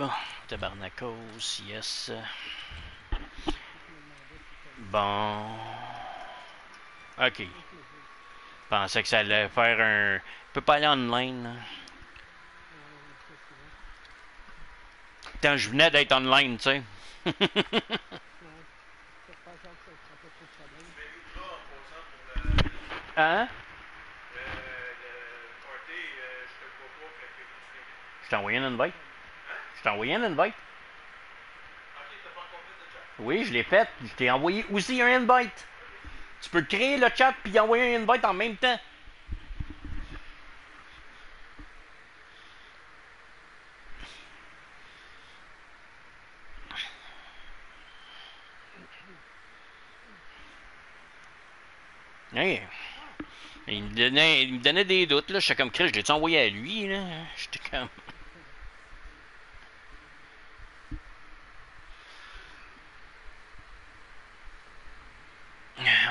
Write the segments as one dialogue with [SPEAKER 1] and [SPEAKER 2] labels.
[SPEAKER 1] Bon, tabarnakos, yes. Bon. Ok. Pensais que ça allait faire un. Je peux pas aller online. Là. Quand je venais d'être online, tu sais. Hein? Je t'ai envoyé un invite. Je t'ai envoyé un invite? Oui, je l'ai fait. Je t'ai envoyé aussi un invite. Tu peux créer le chat puis envoyer un invite en même temps. Hey. Il me donnait, il me donnait des doutes, là. J'étais comme Chris, je l'ai envoyé à lui, là? J'étais comme.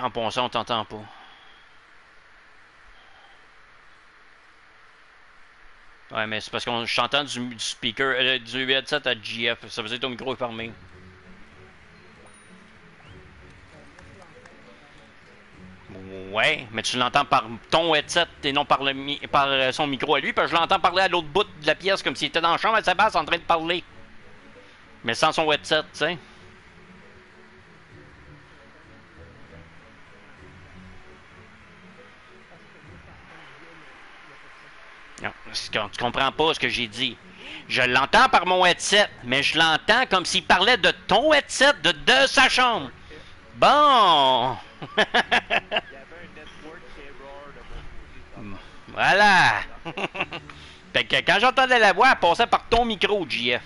[SPEAKER 1] En pensant, on t'entend pas. Ouais, mais c'est parce que je t'entends du, du, speaker, euh, du headset à GF. Ça que ton micro est. Ouais, mais tu l'entends par ton headset et non par, le, par euh, son micro à lui. Parce que je l'entends parler à l'autre bout de la pièce comme s'il était dans la chambre à sa base en train de parler. Mais sans son headset, tu sais. Non, tu comprends pas ce que j'ai dit. Je l'entends par mon headset, mais je l'entends comme s'il parlait de ton headset de, de sa chambre. Bon. voilà. fait que quand j'entendais la voix, elle passait par ton micro, JF.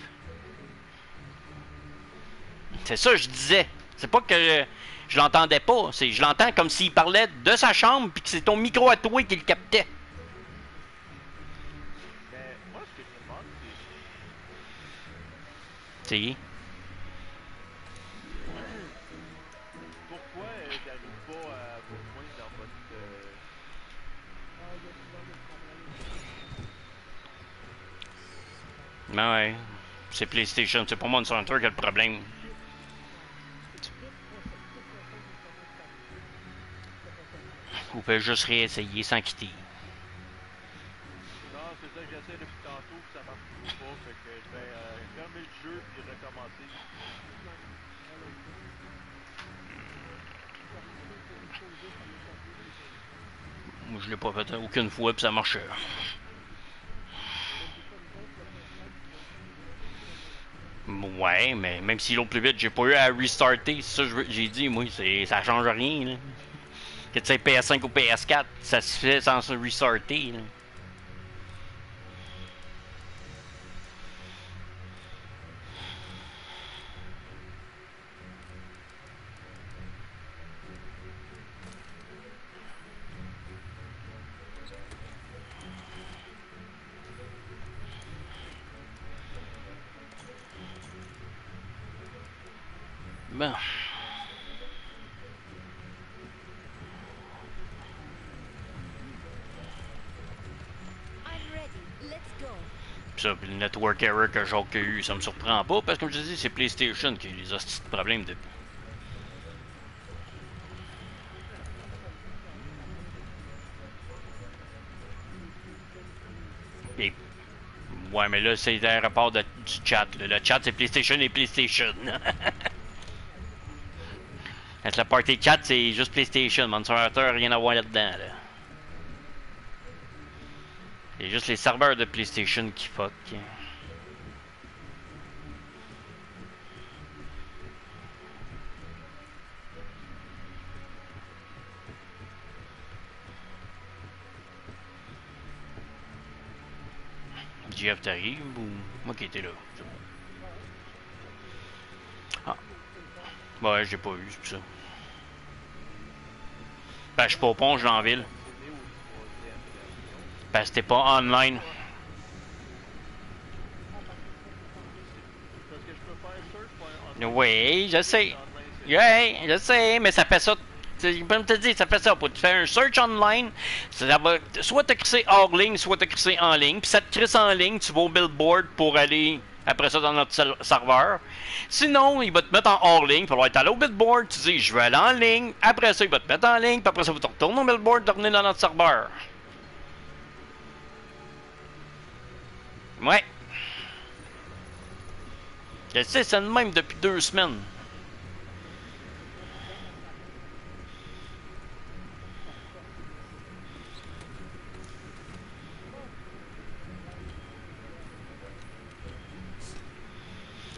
[SPEAKER 1] C'est ça que je disais. C'est pas que je, je l'entendais pas. C'est je l'entends comme s'il parlait de sa chambre puis que c'est ton micro à toi qui le captait. C'est Ben ouais. C'est PlayStation, c'est pas Monster Hunter qui a le problème. Vous pouvez juste réessayer sans quitter.
[SPEAKER 2] Non, c'est ça que j'essaie depuis tantôt, ça marche toujours pas. Fait que je vais euh, fermer le jeu puis recommencer.
[SPEAKER 1] Moi, je l'ai pas fait aucune fois, puis ça marche. Ouais, mais même s'il l'ont plus vite, j'ai pas eu à restarter. C'est ça que j'ai dit, moi, ça change rien. Là. Que tu sais, PS5 ou PS4, ça se fait sans se restarter. Là. Bon. Ça, le network error que Jacques a eu, ça me surprend pas, parce que comme je dis, c'est PlayStation qui a les hosties de problèmes de. Et... Ouais, mais là, c'est de, du chat. Le chat, c'est PlayStation et PlayStation. La party chat, c'est juste PlayStation. Monster Hunter, rien à voir là-dedans. Là. C'est juste les serveurs de PlayStation qui fuck. Jeff t'arrive ou moi qui étais là? Ah. Ouais, j'ai pas eu, c'est ça. Ben, je suis pas au pont, je suis en ville. Ben, c'était pas online. Oui, je sais. Oui, je sais, mais ça fait ça. Peux te dire, ça fait ça. Pour te faire un search online, ça va, soit te crisser hors ligne, soit te crisser en ligne. Puis ça te crisse en ligne, tu vas au billboard pour aller après ça dans notre serveur. Sinon, il va te mettre en hors ligne, il va falloir être allé au billboard, tu dis je vais aller en ligne. Après ça, il va te mettre en ligne, puis après ça, va te retourner au billboard, revenir dans notre serveur. Ouais. Je sais, c'est le même depuis deux semaines.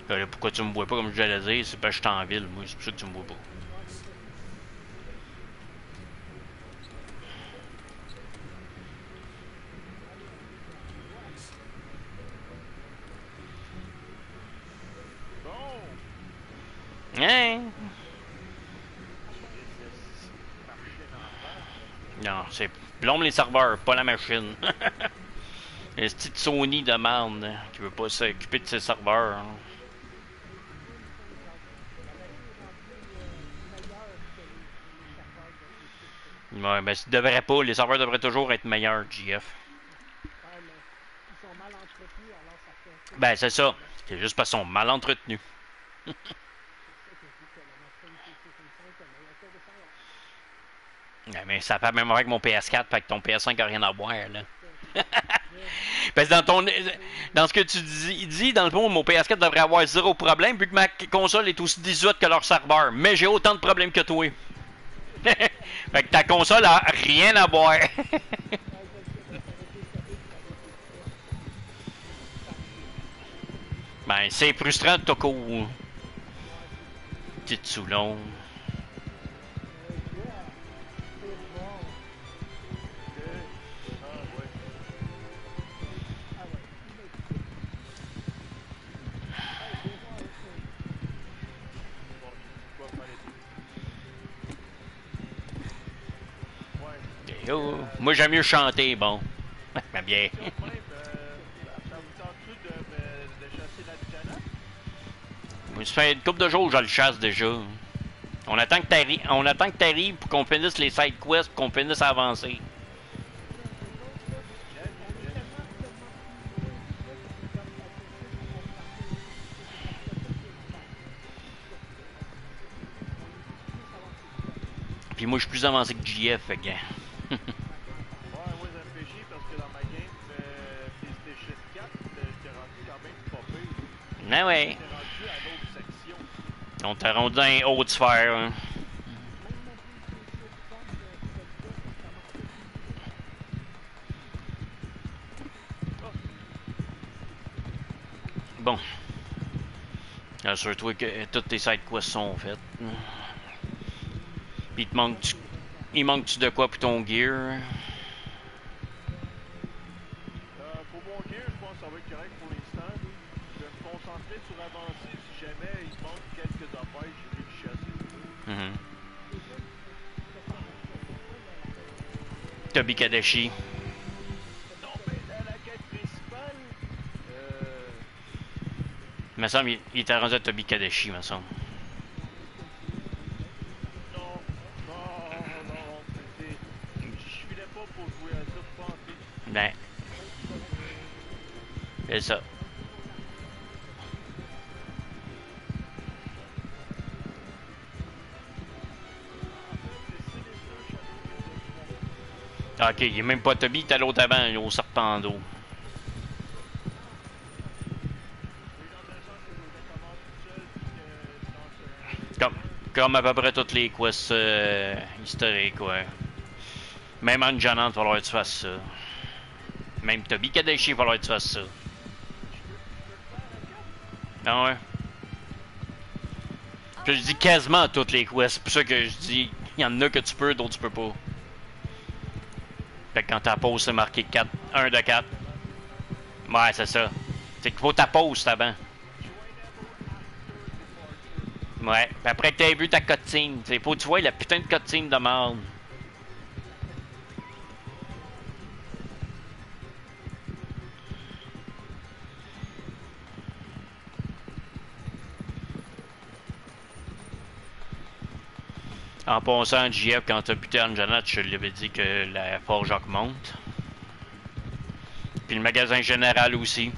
[SPEAKER 1] Pourquoi tu me vois pas comme je l'ai dire? C'est parce que je suis en ville, moi, c'est pour ça que tu me vois pas. Hein? Non, c'est l'homme les serveurs, pas la machine. Les petite Sony demande qui veut pas s'occuper de ses serveurs. Hein. Ouais, mais ça devrait pas. Les serveurs devraient toujours être meilleurs, GF. Ben, c'est ça. C'est juste parce qu'ils sont mal entretenus. mais ça fait même avec mon PS4, fait que ton PS5 a rien à voir, là. Parce que dans ton dans ce que tu dis, dis, dans le fond, mon PS4 devrait avoir zéro problème vu que ma console est aussi 18 que leur serveur. Mais j'ai autant de problèmes que toi. fait que ta console a rien à boire. ben, c'est frustrant, Toko. Petite Soulon. Moi, j'aime mieux chanter, bon. Mais bien. Ça fait une couple de jours que je le chasse déjà. On attend que t'arrives, on attend que t'arrives pour qu'on finisse les side quests, pour qu'on finisse à avancer. Puis moi, je suis plus avancé que JF, fait que...
[SPEAKER 2] ouais, moi ça me fait chier parce que dans ma game euh, PlayStation 4, j'étais rendu quand même pas pire.
[SPEAKER 1] Ben ouais.
[SPEAKER 2] J'étais rendu à l'autre section.
[SPEAKER 1] On t'a rendu dans les hautes sphères. Hein. Bon. Assure-toi que toutes tes side quests sont faites. Puis il te manque du il manque-tu de quoi pour ton gear?
[SPEAKER 2] Euh, pour mon gear, je pense que ça va être correct pour l'instant. Je vais me concentrer sur avancer. Si jamais il manque quelques affaires, je vais chasser.
[SPEAKER 1] Mm -hmm. Toby Kadeshi.
[SPEAKER 2] Non, mais à la quête principale, euh...
[SPEAKER 1] Il me semble qu'il était rendu à Toby Kadeshi, me semble. Ben. C'est ça. Ok, il est même pas Toby, t'as l'autre avant, au serpent d'eau. Comme, comme à peu près toutes les quests euh, historiques, ouais. Même en Janant, il va falloir que tu fasses ça. Même Toby Kadeshi, va falloir que tu fasses ça. Ah ouais. Je dis quasiment toutes les quests, c'est pour ça que je dis, il y en a que tu peux, d'autres tu peux pas. Fait que quand ta pause c'est marqué 4, 1 de 4. Ouais, c'est ça. C'est qu'il faut ta pause avant. Ouais, puis après que t'aies vu ta cotine, faut que tu vois la putain de cotine de merde. En passant, JF, quand t'as buté Anjana, je l'avais dit que la forge augmente. Puis le magasin général aussi.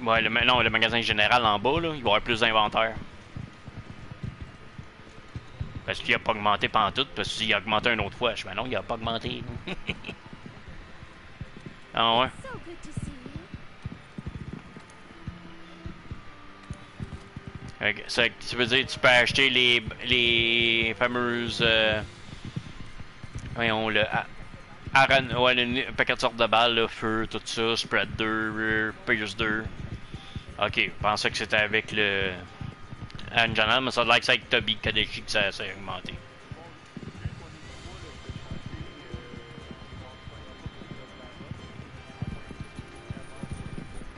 [SPEAKER 1] Ouais, le, non, le magasin général en bas, là, il va y avoir plus d'inventaire. Parce qu'il a pas augmenté pendant tout, parce qu'il a augmenté une autre fois. Je dis, non, il a pas augmenté. ah ouais.
[SPEAKER 3] So good to see you.
[SPEAKER 1] Ok, Ça, tu veux dire, tu peux acheter les, les fameuses. Euh, voyons, le. Aran, ouais, le, le paquet de sortes de balles, là, feu, tout ça, spread 2, euh, Pierce 2. Ok, je pensais que c'était avec le. Anjana, mais ça a l'air que c'est avec Toby Kadeshi que ça, a augmenté.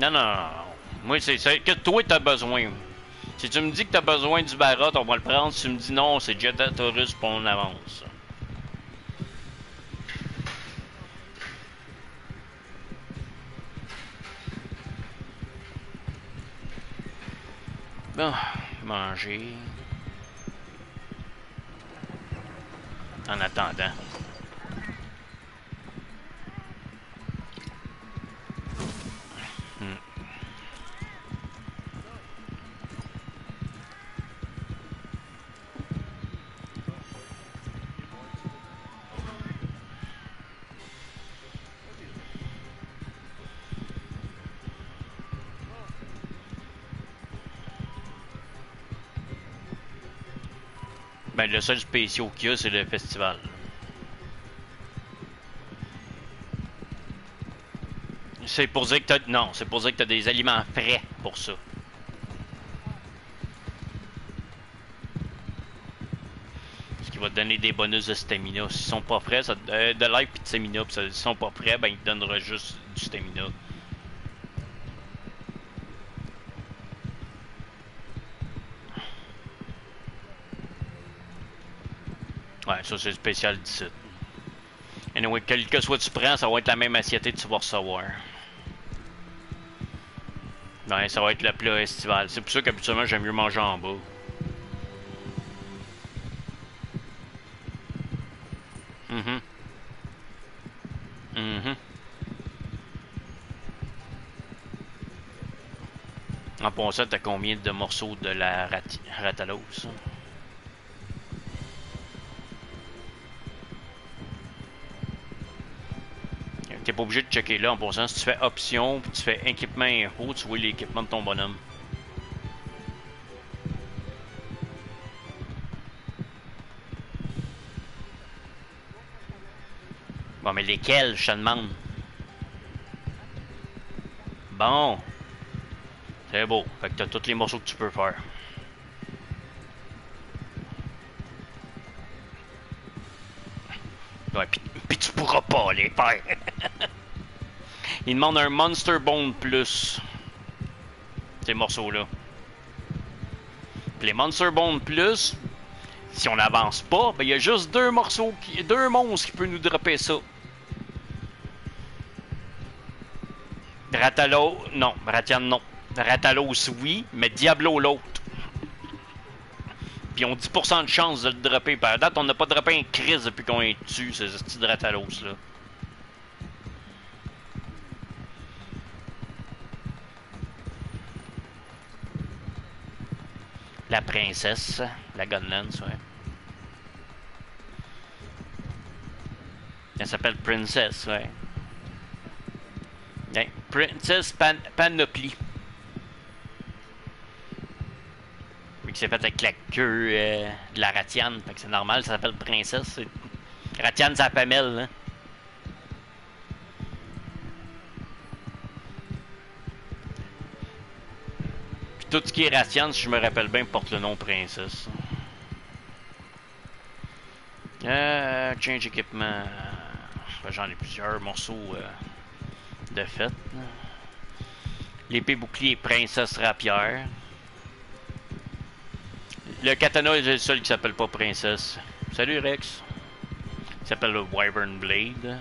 [SPEAKER 1] Non, non, non, non. Moi, c'est ça que toi, t'as besoin. Si tu me dis que t'as besoin du Barot, on va le prendre. Si tu me dis non, c'est Jetta Taurus, puis on avance. Bon, manger. En attendant. Ben, le seul spécial qu'il y a, c'est le festival. C'est pour dire que t'as... Non, c'est pour dire que t'as des aliments frais pour ça. Ce qui va te donner des bonus de stamina. S'ils sont pas frais, ça, euh, de life pis de stamina, s'ils sont pas frais, ben il te donnera juste du stamina. Ouais, ça c'est spécial d'ici. Anyway, quel que soit tu prends, ça va être la même assiette que tu vas recevoir. Ouais, ça va être le plat estival. C'est pour ça qu'habituellement j'aime mieux manger en bas. Mhm. Mhm. En passant, t'as combien de morceaux de la rat? T'es pas obligé de checker là en passant. Si tu fais option, puis tu fais équipement info, tu vois l'équipement de ton bonhomme. Bon, mais lesquels, je te demande? Bon. C'est beau. Fait que t'as tous les morceaux que tu peux faire. Ouais, pis, pis tu pourras pas les faire. Il demande un Monster Bone Plus. Ces morceaux-là. Les Monster Bone Plus, si on n'avance pas, ben il y a juste deux morceaux, qui, deux monstres qui peuvent nous dropper ça. Ratalo, non. Ratian, non. Ratalos, oui, mais Diablo, l'autre. Puis on 10% de chance de le dropper. Par date, on n'a pas droppé un crise depuis qu'on est dessus, ces petits de Ratalos, là. La princesse, la Gunlance, ouais. Elle s'appelle Princess, ouais. Ouais, Princess Pan Panoply. Mais qui s'est fait avec la queue euh, de la Ratiane, fait que c'est normal, ça s'appelle Princesse. Ratiane, c'est la Pamelle. Puis tout ce qui est Ratiane, si je me rappelle bien, porte le nom Princesse. Euh, change équipement. J'en ai plusieurs morceaux euh, de là. L'épée bouclier Princesse Rapière. Le katana est le seul qui s'appelle pas Princesse. Salut Rex. Il s'appelle le Wyvern Blade.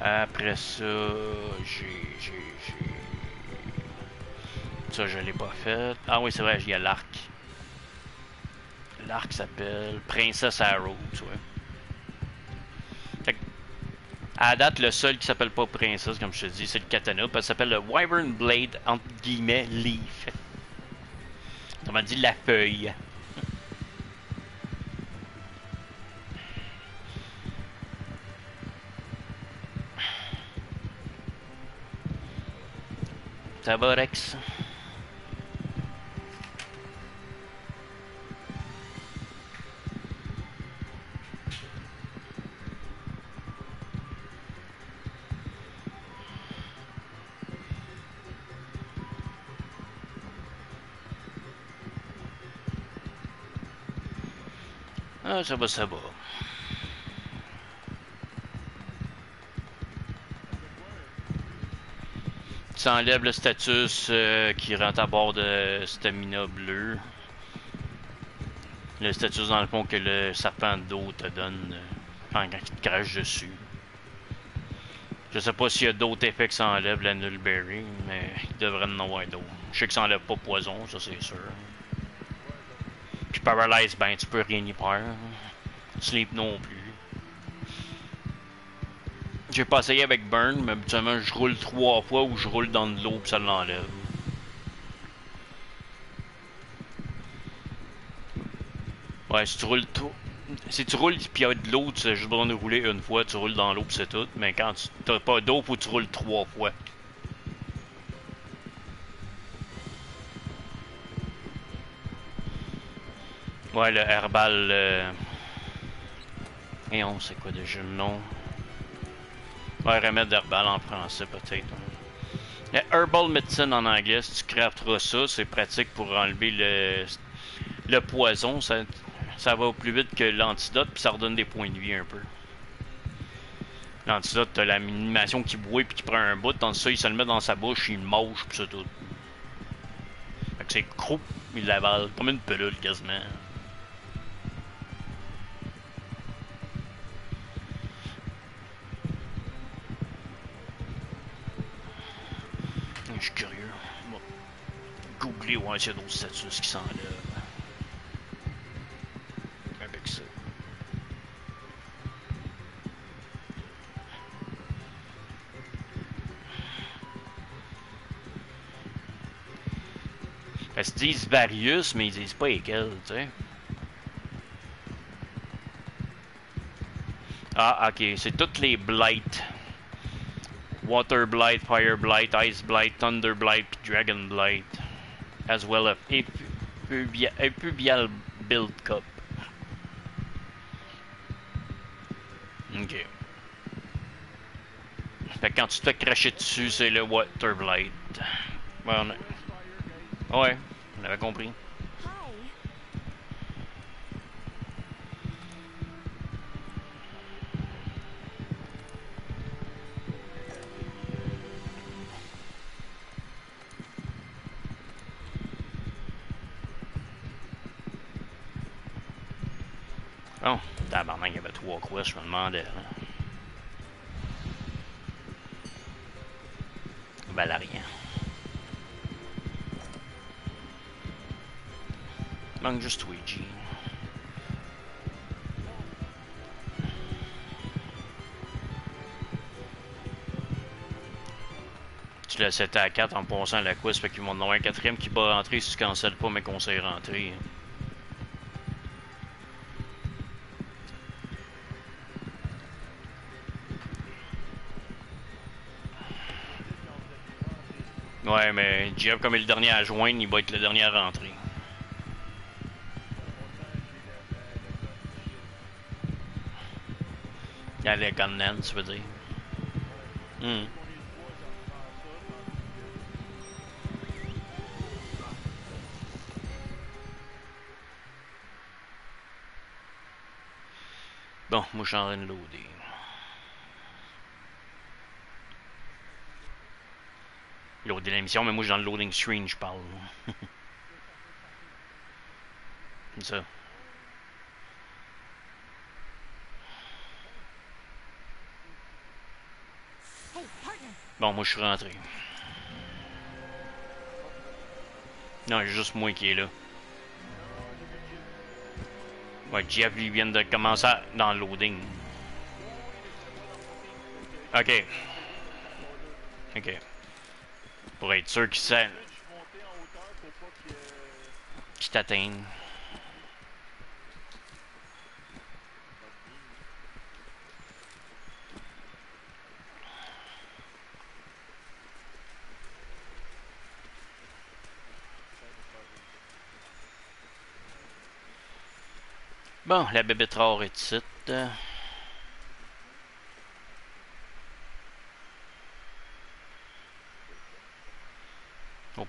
[SPEAKER 1] Après ça, j'ai, j'ai, j'ai. Ça, je l'ai pas fait. Ah oui, c'est vrai, il y a l'arc. L'arc s'appelle Princess Arrow, tu vois. À date, le seul qui s'appelle pas Princess, comme je te dis, c'est le katana. Parce ça s'appelle le Wyvern Blade, entre guillemets, Leaf. On m'a dit la feuille. Ça? Ah, ça va, ça va. Ça enlève le status euh, qui rentre à bord de stamina bleu. Le status dans le fond que le serpent d'eau te donne euh, quand il te crache dessus. Je sais pas s'il y a d'autres effets que ça enlève la Nullberry, mais il devrait en avoir d'autres. Je sais que ça enlève pas poison, ça c'est sûr. Puis Paralyze, ben tu peux rien y faire. Sleep non plus. J'ai pas essayé avec Burn, mais habituellement je roule trois fois ou je roule dans de l'eau puis ça l'enlève. Ouais, si tu roules tout. Si tu roules pis y a de l'eau, tu as juste besoin de rouler une fois, tu roules dans l'eau pis c'est tout. Mais quand tu t'as pas d'eau, faut que tu roules trois fois. Ouais, le herbal. Euh... Et on sait quoi déjà le nom. Ouais, remède herbal en français peut-être. Herbal medicine en anglais, si tu crafteras ça, c'est pratique pour enlever le, le poison. Ça, ça va plus vite que l'antidote, puis ça redonne des points de vie un peu. L'antidote, t'as l'animation qui bouille puis qui prend un bout, tandis ça, il se le met dans sa bouche, il mange, puis c'est tout. Fait que c'est gros, il l'avale comme une pelule quasiment. Je suis curieux. Bon. Googler ouais, s'il y a d'autres statuts qui s'enlèvent. Avec ça. Parce qu'ils disent Varius, mais ils disent pas lesquels, tu sais. Ah, ok, c'est toutes les blights. Water Blight, Fire Blight, Ice Blight, Thunder Blight, Dragon Blight, as well as Epubial Build Cup. Ok. Fait quand tu te fais dessus, c'est le Water Blight. Ouais, on a... Ouais, on avait compris. Tabarnak, il y avait trois quests, je me demandais. Là. Valérien. Il manque juste Ouija. Tu l'as 7 à 4 en pensant à la quest, fait qu'ils vont en avoir un quatrième qui va rentrer si tu cancelles pas mais qu'on sait rentrer. Mais Jeff, comme est le dernier à joindre, il va être le dernier à rentrer. Il y a les tu veux dire. Hmm. Bon, moi je suis en train de loader. Loader mais moi je suis dans le loading screen, je parle. C'est ça. Bon, moi je suis rentré. Non, juste moi qui est là. Ouais, Jeff, lui, vient de commencer dans le loading. Ok. Ok. Pour être sûr qu'il sait,
[SPEAKER 2] Je suis monté en hauteur pour pas que. euh,
[SPEAKER 1] qu'il t'atteigne. Bon, la bébête rare est.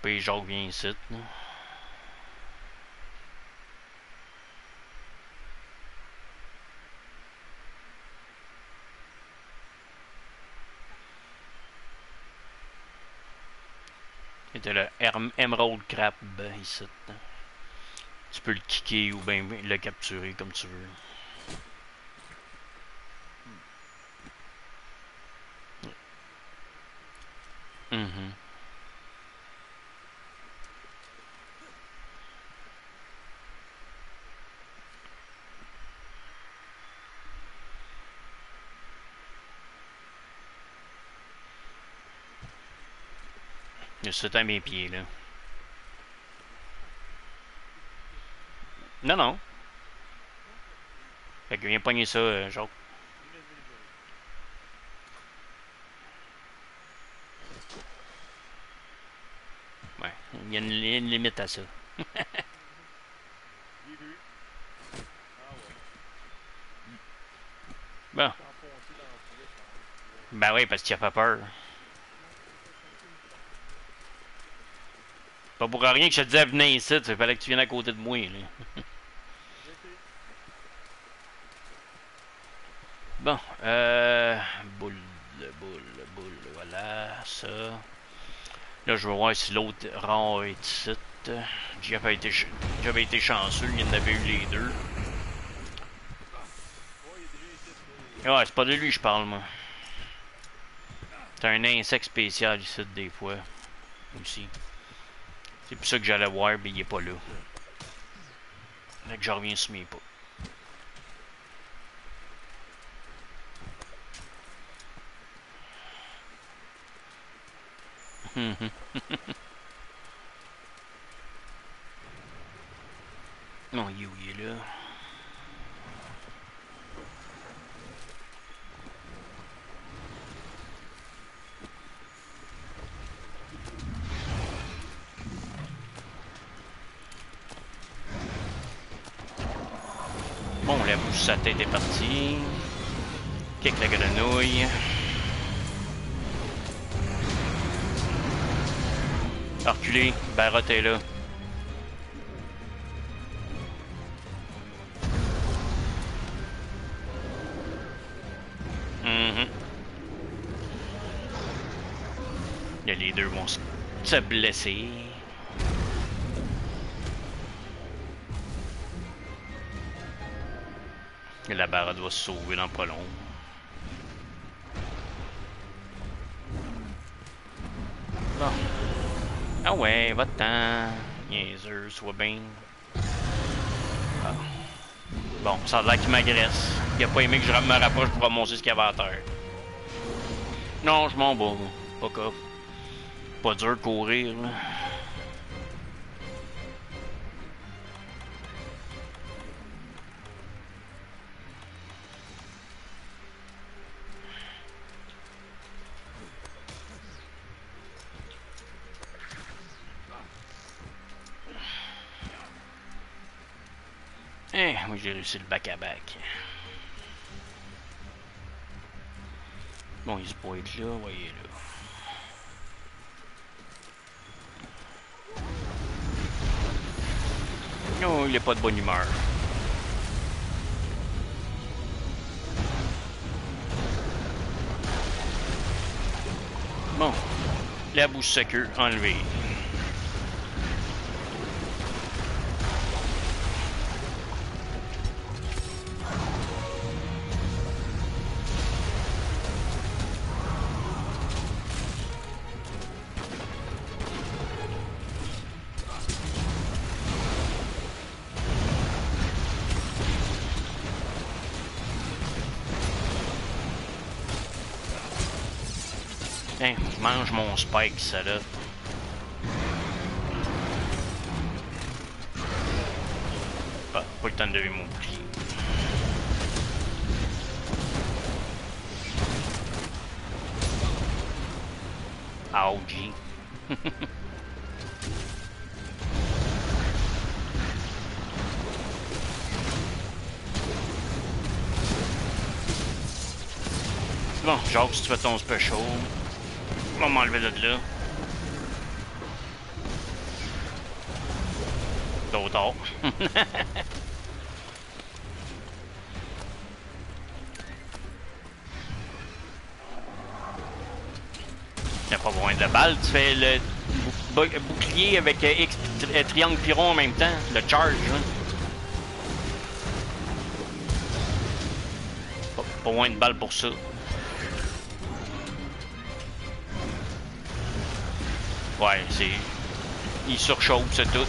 [SPEAKER 1] Pays, Jacques vient ici. là. C'était le Emerald Crab euh, ici. Tu peux le kicker ou bien le capturer comme tu veux. Mhm. Il est à mes pieds, là. Non, non. Fait que viens pogner ça, euh, Jacques. Ouais, il y a une, limite à ça. Bon, ben oui, parce qu'il a pas peur. Pas pour rien que je te disais, venez ici, il fallait que tu viennes à côté de moi, là. Bon, euh. Boule, boule, boule, voilà, ça. Là, je vais voir si l'autre rang est ici. Jeff a été, ch- été chanceux, il en avait eu les deux.
[SPEAKER 2] Ouais,
[SPEAKER 1] c'est pas de lui que je parle, moi. C'est un insecte spécial ici, des fois. Aussi. C'est pour ça que j'allais voir, mais il est pas là. Fait que je reviens sur mes pas. non, il est où il est là? Bon, la bouche sa tête est partie. Kick la grenouille. Reculez, Barotte est là. Mhm. Les deux vont se blesser. Barre doit se sauver dans pas long. Bon. Ah ouais, va-t'en. Niaiseux, sois bien. Ah. Bon, ça a l'air qu'il m'agresse. Il a pas aimé que je me rapproche pour ramasser ce qu'il y avait à terre. Non, je m'en bats. Pas. Pas dur de courir, là. J'ai réussi le back-à-back. Bon, il se peut être là, voyez là. Non, il est pas de bonne humeur. Bon, la bouche secoue enlevée. Mon spike, ça là. Ah, pas le temps de lever mon bouclier. Augie. bon, Jacques, si tu fais ton special, va m'enlever de là. Trop a pas besoin de la balle, tu fais le bou- bouclier avec euh, X euh, triangle pyron en même temps, le charge. Hein. Pas, pas besoin de balle pour ça. Surchauffe, c'est tout.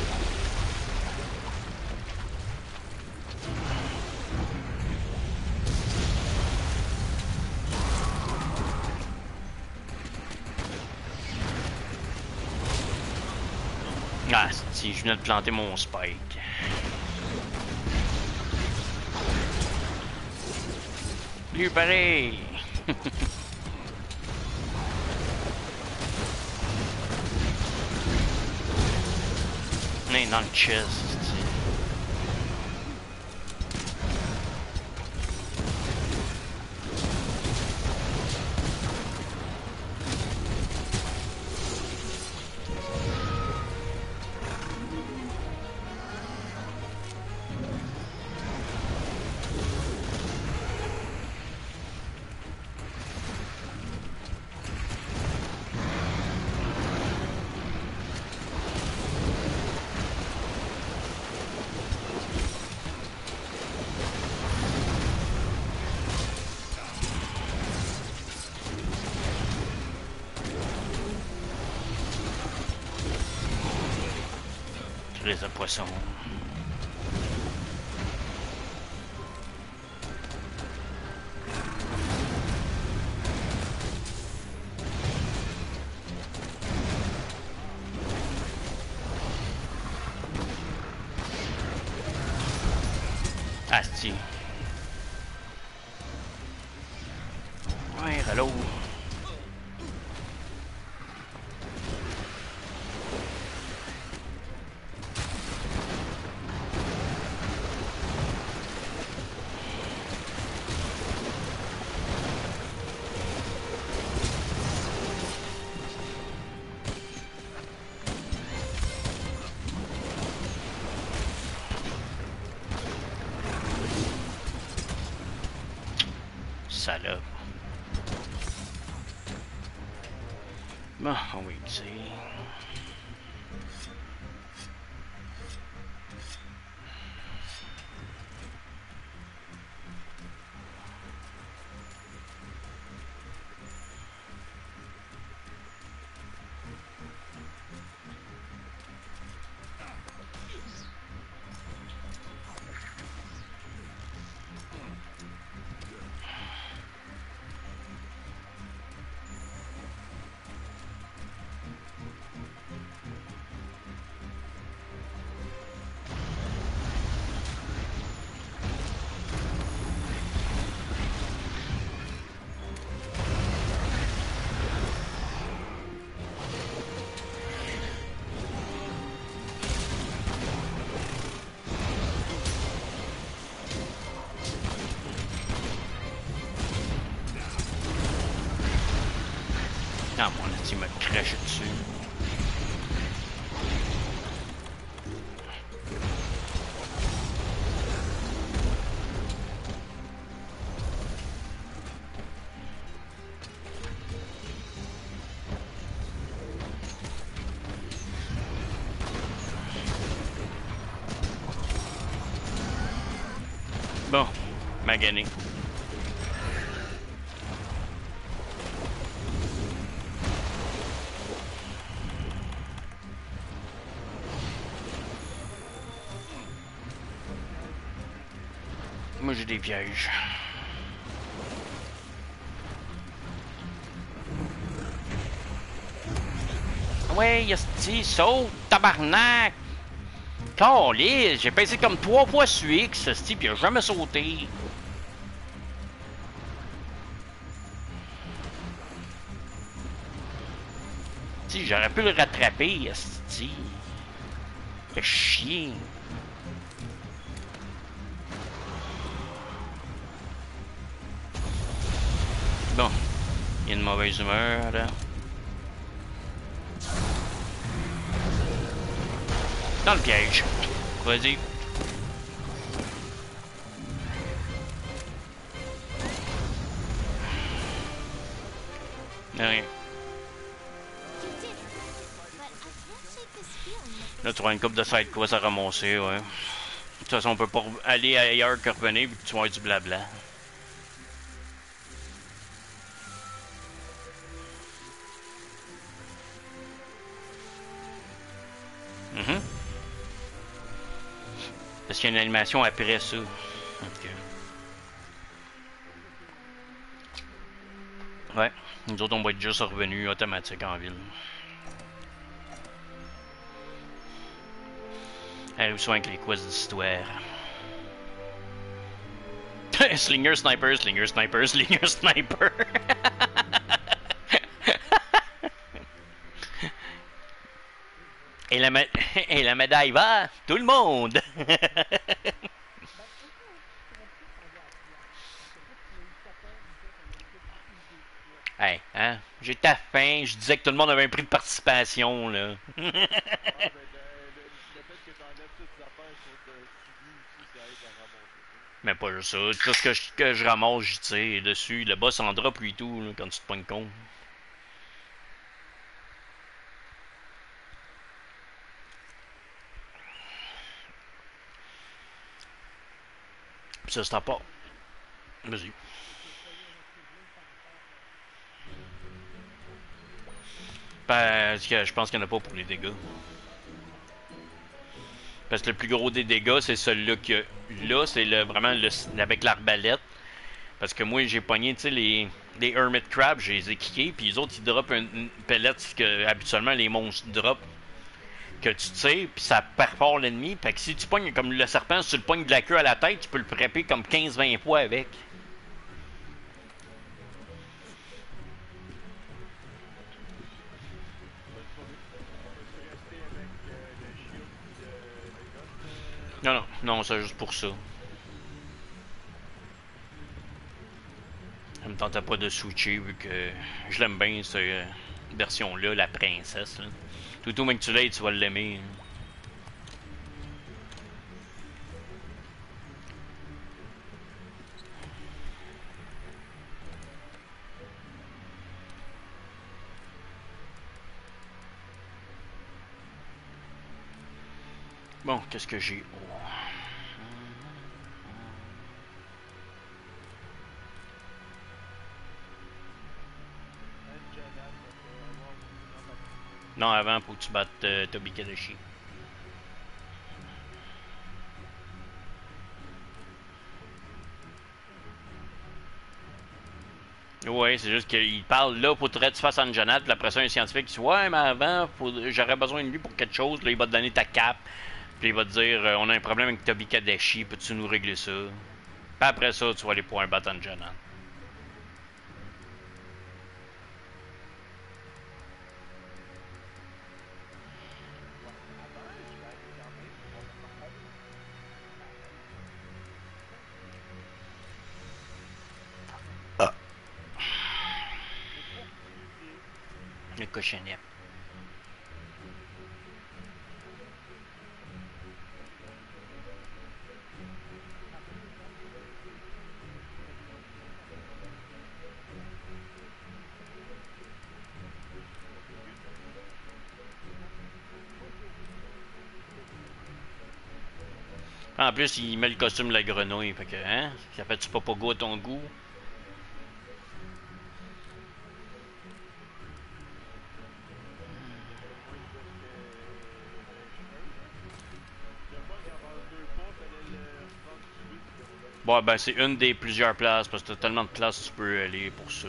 [SPEAKER 1] Ah, si, je viens de planter mon spike. Pareil! On Les à poisson. Moi j'ai des pièges. ouais, esti, saute, tabarnak! Calisse, j'ai passé comme trois fois sur X, esti, pis il a jamais sauté. J'aurais pu le rattraper, esti. Fait chier. Bon. Il y a une mauvaise humeur, là. Dans le piège. Vas-y. Une coupe de side quoi à ramasser, ouais. De toute façon, on peut pas aller ailleurs que revenir, que tu vas avoir du blabla. Mhm. Parce qu'il y a une animation après ça. Ok. Ouais, nous autres on va être juste revenus automatique en ville. Arrive souvent avec les quiz d'histoire. slinger sniper, slinger sniper, slinger sniper. Et la, et la médaille va, tout le monde. hey, hein? J'étais faim, je disais que tout le monde avait un prix de participation, là.
[SPEAKER 2] Ah, ben, le, le, le fait que t'enlèves toutes les affaires sur le studio aussi, ça aide à ramasser.
[SPEAKER 1] Mais pas juste ça. Tout ce que je, que je ramasse, j'y tire dessus. Le boss en drop lui tout, quand tu te pognes con. Puis ça, c'est à part. Vas-y. Parce que je pense qu'il n'y en a pas pour les dégâts? Parce que le plus gros des dégâts, c'est celui-là que là, c'est le, vraiment avec l'arbalète. Parce que moi, j'ai pogné, tu sais, les, les Hermit Crabs, j'ai les ai kickés, puis les autres, ils droppent une, une pellette que habituellement les monstres droppent. Que tu tires, puis ça perfore l'ennemi. Fait que si tu pognes comme le serpent, si tu le pognes de la queue à la tête, tu peux le frapper comme 15-20 fois avec. Non, non, non, c'est juste pour ça. Ça me tentait pas de switcher vu que je l'aime bien cette euh, version-là, la princesse. Tout au moins que tu l'aies, tu vas l'aimer. Bon, qu'est-ce que j'ai? Non, avant, faut que tu battes euh, Toby Kadeshi. Ouais, c'est juste qu'il parle là, faudrait que tu fasses Anjanat, puis après ça, un scientifique dit Ouais, mais avant, j'aurais besoin de lui pour quelque chose. Là, il va te donner ta cape, puis il va te dire euh, On a un problème avec Toby Kadeshi, peux-tu nous régler ça? Puis après ça, tu vas aller pour un battre Anjanat. Le. En plus, il met le costume de la grenouille. Fait que, hein? Ça fait-tu pas pas goût à ton goût? Bon, ben, c'est une des plusieurs places, parce que t'as tellement de places que tu peux aller pour ça.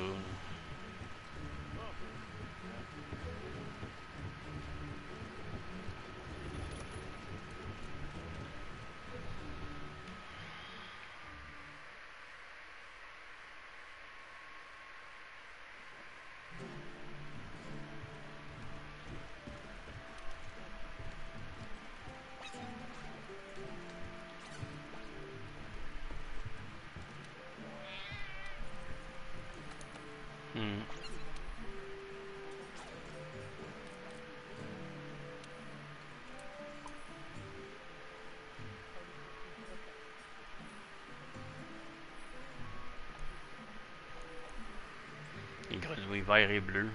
[SPEAKER 1] Vert et bleu.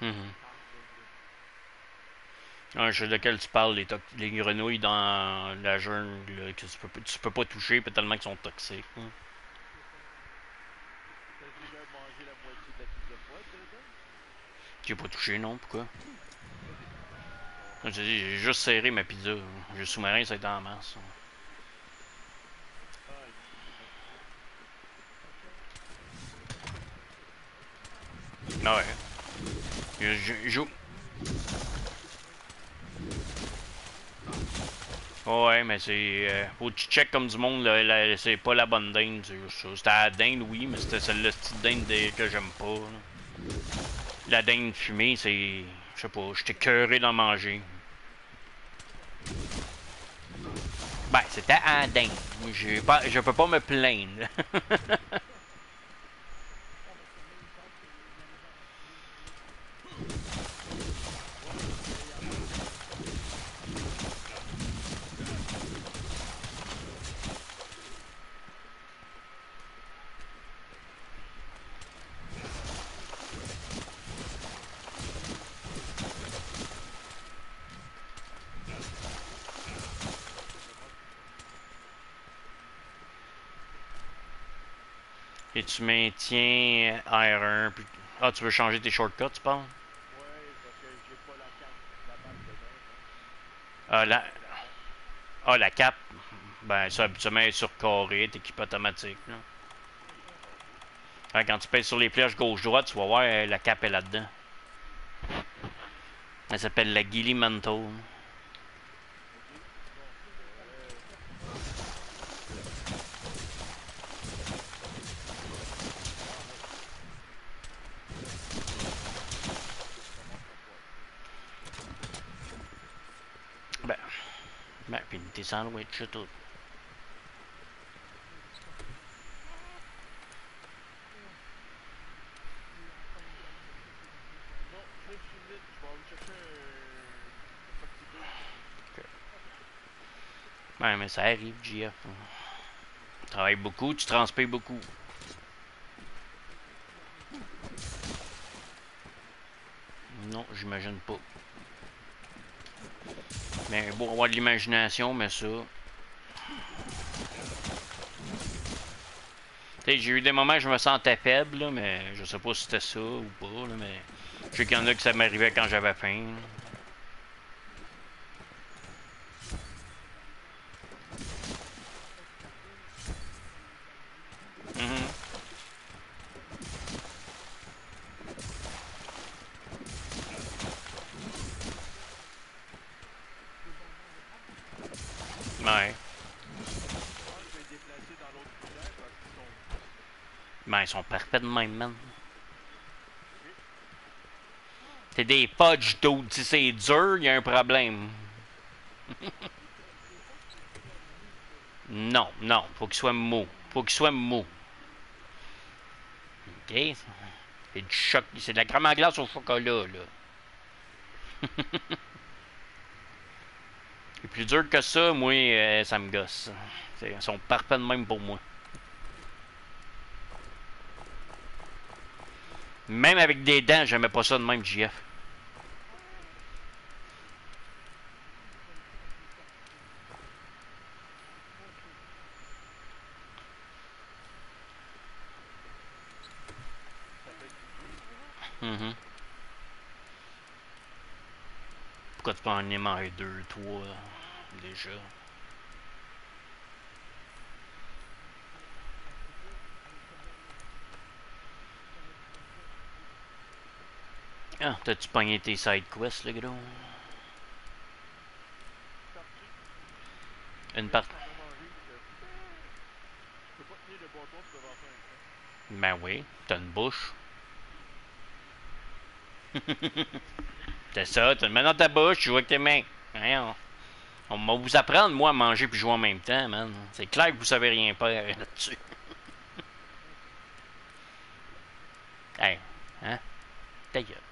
[SPEAKER 1] Mhm. Ah, je sais de quel tu parles, les, grenouilles dans la jungle que tu peux, tu peux pas toucher tellement qu'ils sont toxiques.
[SPEAKER 2] déjà?
[SPEAKER 1] J'ai pas touché, non? Pourquoi? J'ai juste serré ma pizza. Le sous-marin, ça a été en masse.
[SPEAKER 2] Ah,
[SPEAKER 1] ouais. Je- je- Ouais, mais c'est. euh, faut que tu check comme du monde, là, c'est pas la bonne dinde, c'est juste ça. C'était la dinde, oui, mais c'était celle-là, petite dinde de- que j'aime pas. là. La dinde fumée, c'est. Je sais pas, j'étais cœuré d'en manger. Ben, c'était en dinde. J'ai pas, je peux pas me plaindre. tu maintiens R1. Puis... Ah, tu veux changer tes shortcuts, tu penses?
[SPEAKER 2] Ouais, parce que j'ai pas la dedans.
[SPEAKER 1] Ah, la... ah, la cape. Ben, ça, habituellement, elle est sur carré, t'équipe automatique. Là. Ah, quand tu pèses sur les flèches gauche-droite, tu vas voir, euh, la cape est là-dedans. Elle s'appelle la Gilly Mantle. Ben, ben, puis tes sandwichs et tout.
[SPEAKER 2] Non, je suis vite, je vais aller chercher un... un petit peu.
[SPEAKER 1] Ouais, mais ça arrive, JF. Tu travailles beaucoup, tu transpires beaucoup. Non, j'imagine pas. Mais bon, avoir de l'imagination, mais ça. J'ai eu des moments où je me sentais faible, mais je sais pas si c'était ça ou pas, mais je sais qu'il y en a que ça m'arrivait quand j'avais faim. Mhm. Ouais.
[SPEAKER 2] Moi, je vais déplacer dans l'autre couloir parce qu'ils sont...
[SPEAKER 1] Parfaits de même, man. C'est des fudge d'eau. Si c'est dur, il y a un problème. non, non. Faut qu'il soit mou. Faut qu'il soit mou. OK? C'est du choc. C'est de la crème à glace au chocolat, là. Et plus dur que ça, moi, euh, ça me gosse. Ils sont parfaits de même pour moi. Même avec des dents, j'aimais pas ça de même, JF. Mhm. Pourquoi tu peux en aimer deux, trois, déjà? Ah, t'as-tu pogné tes side quests, le gros? Une part...
[SPEAKER 2] Comment vivre, Je peux pas tenir le bâton pour devant ça.
[SPEAKER 1] Ben oui, t'as une bouche. C'est ça, t'as une main dans ta bouche, tu joues avec tes mains. Voyons. On va vous apprendre, moi, à manger puis jouer en même temps, man. C'est clair que vous savez rien faire là-dessus. hey, hein? Ta gueule.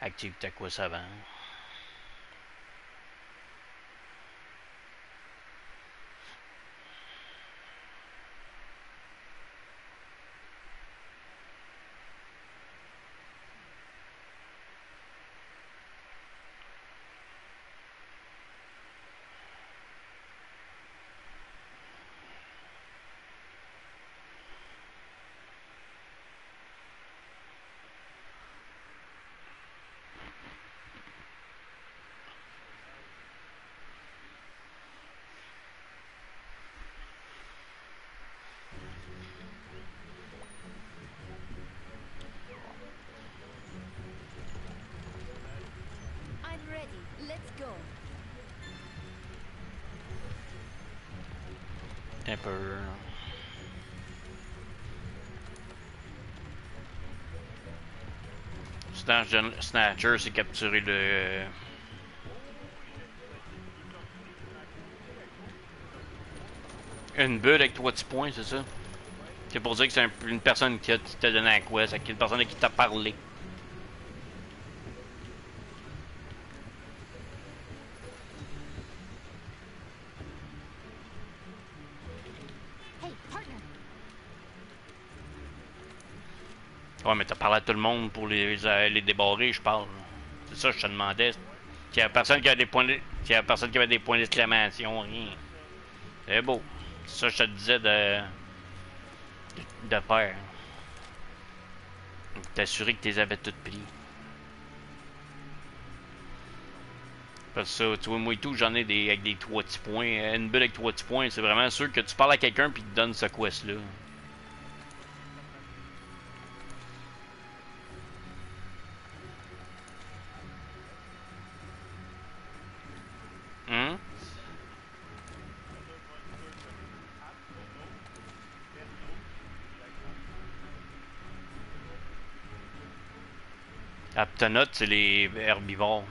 [SPEAKER 1] Active ta quoi savant.
[SPEAKER 3] I'm ready. Let's go.
[SPEAKER 1] Un peu. Snatch- Snatcher, c'est capturer le. Une bulle avec trois petits points, c'est ça? C'est pour dire que c'est un- une personne qui t'a donné un quest, c'est une personne qui t'a parlé. Ouais, mais t'as parlé à tout le monde pour les, les, débarrer, je parle. C'est ça que je te demandais. Qu'il y a personne qui a des points y a personne qui avait des points d'exclamation, rien. C'est beau. C'est ça que je te disais de. de, faire. T'assurer que tu les avais toutes pris. Parce que tu vois, moi et tout, j'en ai des avec des trois petits points. Une bulle avec trois petits points, c'est vraiment sûr que tu parles à quelqu'un puis te donne ce quest-là. Aptonote, c'est les herbivores.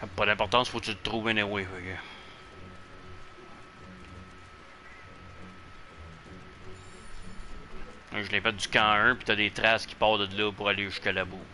[SPEAKER 1] Ça a Pas d'importance, faut que tu te trouves anyway. fait Je l'ai fait du camp 1, puis t'as des traces qui partent de là pour aller jusqu'à là-bas. ok.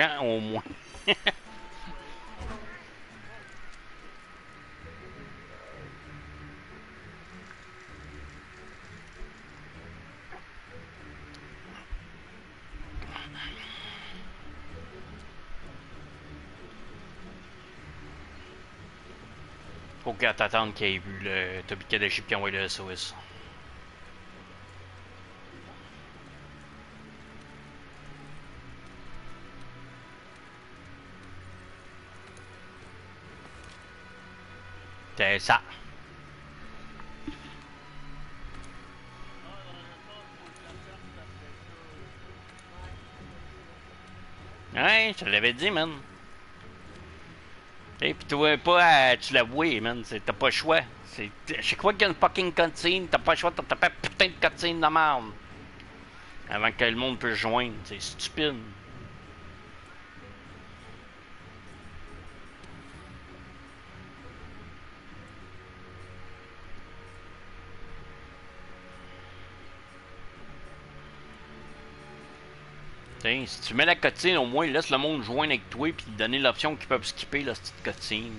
[SPEAKER 1] Au moins. Faut qu'elle t'attende qu'il ait vu le Toby Kadashi qui a envoyé le SOS. Ça. Ouais, je l'avais dit, man. Et pis toi, pas à tu l'avouer, man. T'as pas le choix. Chaque fois qu'il y a une fucking cutscene, t'as pas le choix te taper putain de cutscene de merde. Avant que le monde puisse joindre. C'est stupide. Si tu mets la cotine, au moins laisse le monde joindre avec toi puis donner l'option qu'ils peuvent skipper la petite cotine.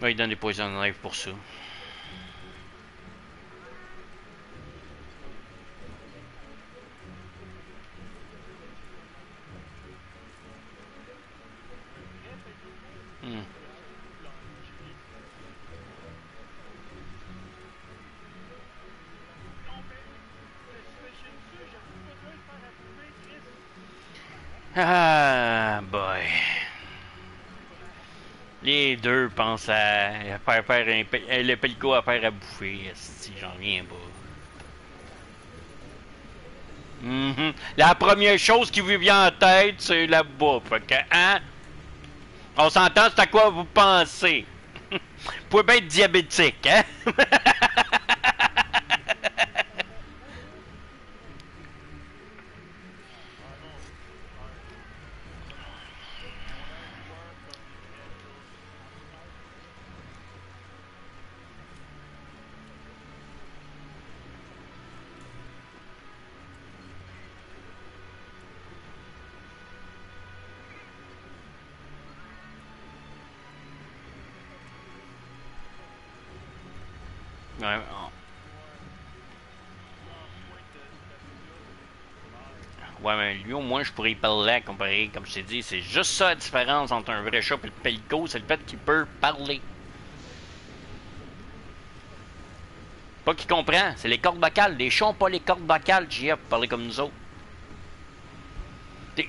[SPEAKER 1] Il donne des poisons de pour ça. Pensent à faire faire un, pe- euh, le à faire à bouffer. Si j'en reviens pas. Mhm. La première chose qui vous vient en tête, c'est la bouffe. Hein? On s'entend, c'est à quoi vous pensez? vous pouvez bien être diabétique, hein? lui, au moins, je pourrais y parler comparer. Comme je t'ai dit, c'est juste ça la différence entre un vrai chat et le pelico, c'est le fait qu'il peut parler. Pas qu'il comprend, c'est les cordes vocales. Les chats ont pas les cordes vocales, JF, pour parler comme nous autres. T'es-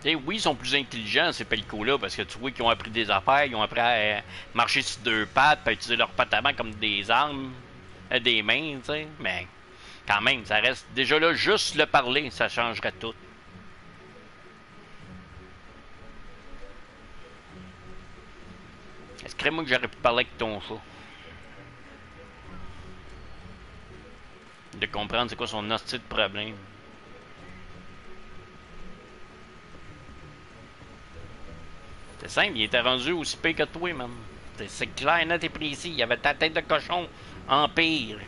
[SPEAKER 1] T'sais, oui, ils sont plus intelligents, ces pelicos-là, parce que tu vois qu'ils ont appris des affaires, ils ont appris à euh, marcher sur deux pattes, puis à utiliser leurs pattes comme des armes, euh, des mains, tu sais. Mais quand même, ça reste. Déjà là, juste le parler, ça changerait tout. Est-ce que moi que j'aurais pu parler avec ton chat? De comprendre c'est quoi son hostie de problème. C'est simple, il était rendu aussi pire que toi, man. C'est- clair, net et précis. Il avait ta tête de cochon en pire.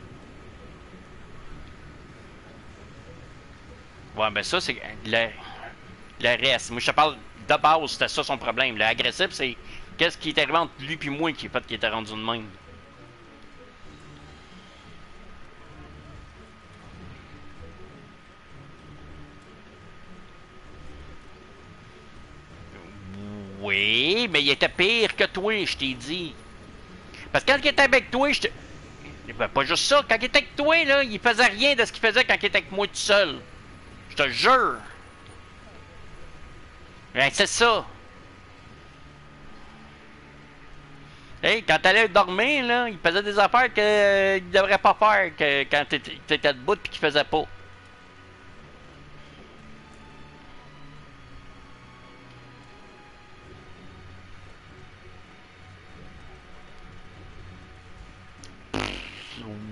[SPEAKER 1] Ouais, ben ça, c'est le, le reste. Moi, je te parle de base, c'était ça son problème. L'agressif, c'est qu'est-ce qui est arrivé entre lui et moi qui a fait qu'il était rendu de même. Oui, mais il était pire que toi, je t'ai dit. Parce que quand il était avec toi, je te... Ben, pas juste ça, quand il était avec toi, là, il faisait rien de ce qu'il faisait quand il était avec moi tout seul. Je te jure. Ben, c'est ça. Hey, quand t'allais dormir, là, il faisait des affaires qu'il euh, devrait pas faire que, quand t'étais debout puis qu'il faisait pas.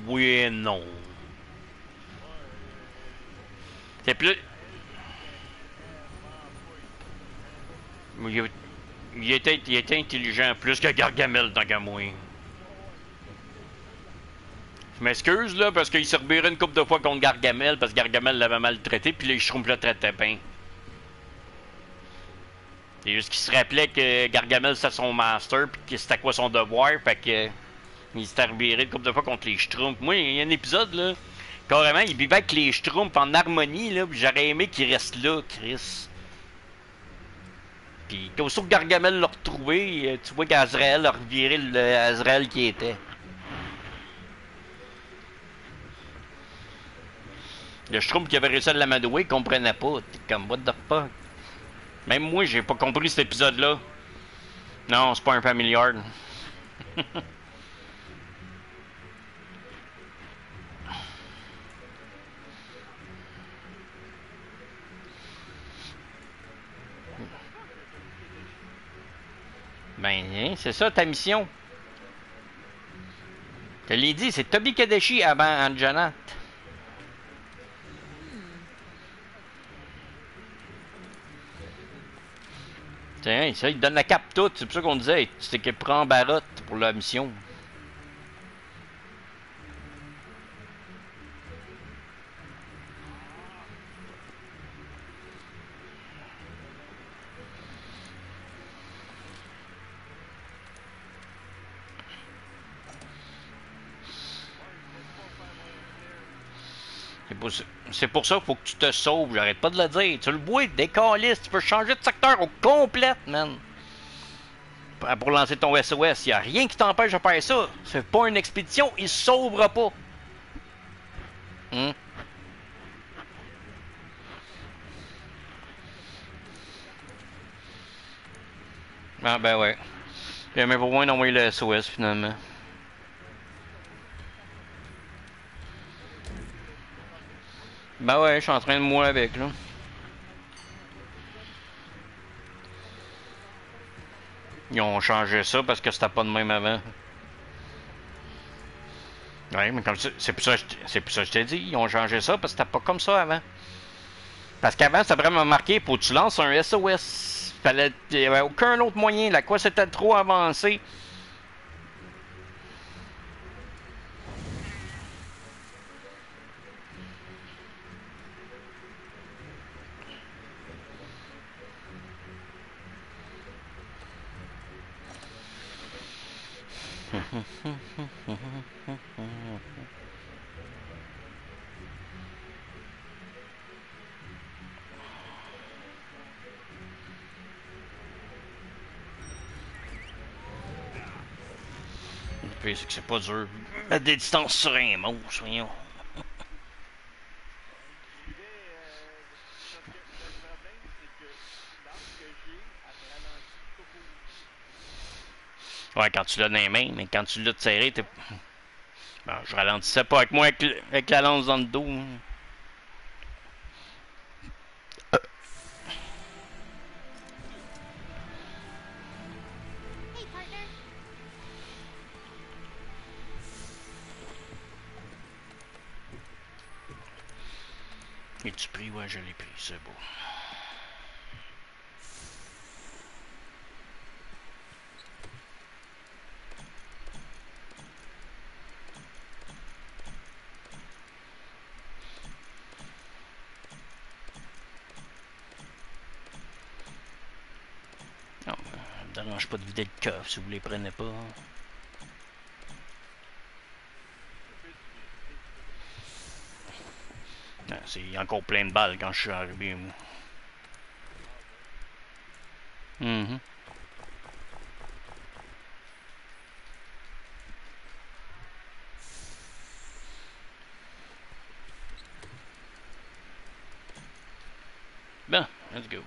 [SPEAKER 1] Oui et non. C'est plus. Il, était, il intelligent, plus que Gargamel tant qu'à moi. Je m'excuse là, parce qu'il s'est une couple de fois contre Gargamel, parce que Gargamel l'avait maltraité, puis les Schtroumpfs le traitaient bien. C'est juste qu'il se rappelait que Gargamel c'était son master, puis que c'était quoi son devoir, fait que. Il s'était rebiré une couple de fois contre les Schtroumpfs. Moi, il y a un épisode là, carrément, il vivait avec les Schtroumpfs en harmonie, là, j'aurais aimé qu'il reste là, Chris. Puis, aussitôt que Gargamel l'a retrouvé, euh, tu vois qu'Azrael a reviré le qui était. Le Schtroumpf qui avait réussi à l'amadouer, il comprenait pas. T'es comme, what the fuck? Même moi, j'ai pas compris cet épisode-là. Non, c'est pas un familiar. Ben, hein, c'est ça ta mission. Je te l'ai dit, c'est Toby Kadeshi avant Anjanat. Tiens, ça, il donne la cape toute. C'est pour ça qu'on disait, tu t'équiperas en barotte pour la mission. C'est pour ça qu'il faut que tu te sauves. J'arrête pas de le dire. Tu le vois, décaliste. Tu peux changer de secteur au complet, man. Pour- lancer ton SOS. Y a rien qui t'empêche de faire ça. C'est pas une expédition. Il sauvera pas. Hum? Ah ben ouais. J'ai même pas besoin d'envoyer le SOS finalement. Ben ouais, je suis en train de mourir avec là. Ils ont changé ça parce que c'était pas de même avant. Ouais, mais comme ça, c'est pour ça c'est pour ça que je t'ai dit, ils ont changé ça parce que c'était pas comme ça avant. Parce qu'avant, c'était vraiment marqué pour que tu lances un SOS. Fallait, il y avait aucun autre moyen. La quoi c'était trop avancé. C'est que c'est pas dur. Mettre des distances sur un monstre.
[SPEAKER 2] Je dirais, euh, parce que le problème, c'est que l'arme que j'ai, elle me ralentit tout court.
[SPEAKER 1] Ouais, quand tu l'as dans les mains, mais quand tu l'as serré, t'es. Bon, je ralentissais pas avec moi avec, la lance dans le dos.
[SPEAKER 3] partner.
[SPEAKER 1] Es-tu pris? Ouais, je l'ai pris, c'est beau. Non, dérange pas de vider le coffre si vous les prenez pas. Non, C'est encore plein de balles quand je suis arrivé, moi. Mhm. Let's go.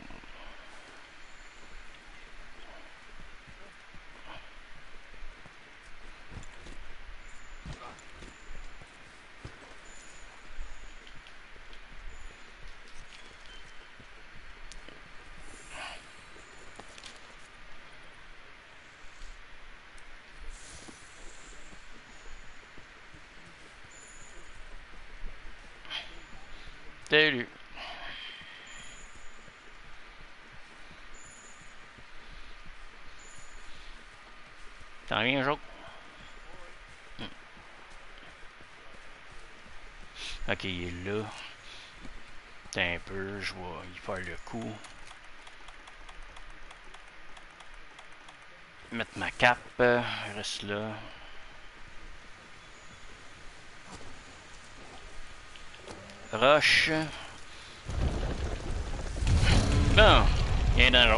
[SPEAKER 1] Salut. T'en viens, Joe? Hmm. Ok, il est là. Attends un peu, je vais y faire le coup. Mettre ma cape, euh, reste là. Roche. Bon, il y a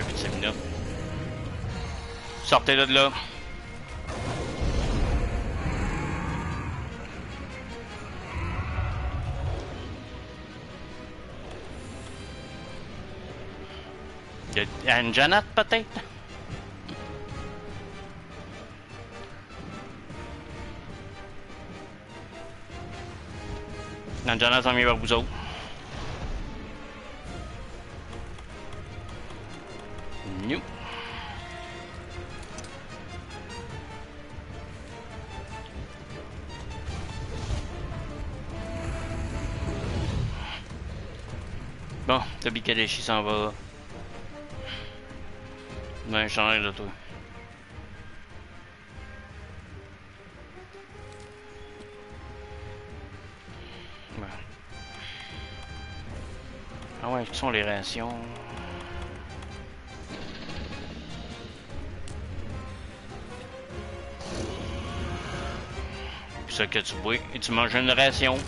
[SPEAKER 1] Vu de 5 minutes. Sortez de là. Il Janet peut-être? La Janet s'en vient vers vous. Kadeshi s'en va. Ben, changer de toi. Ah ouais, qui sont les rations? Puis ça que tu bois, et tu manges une ration.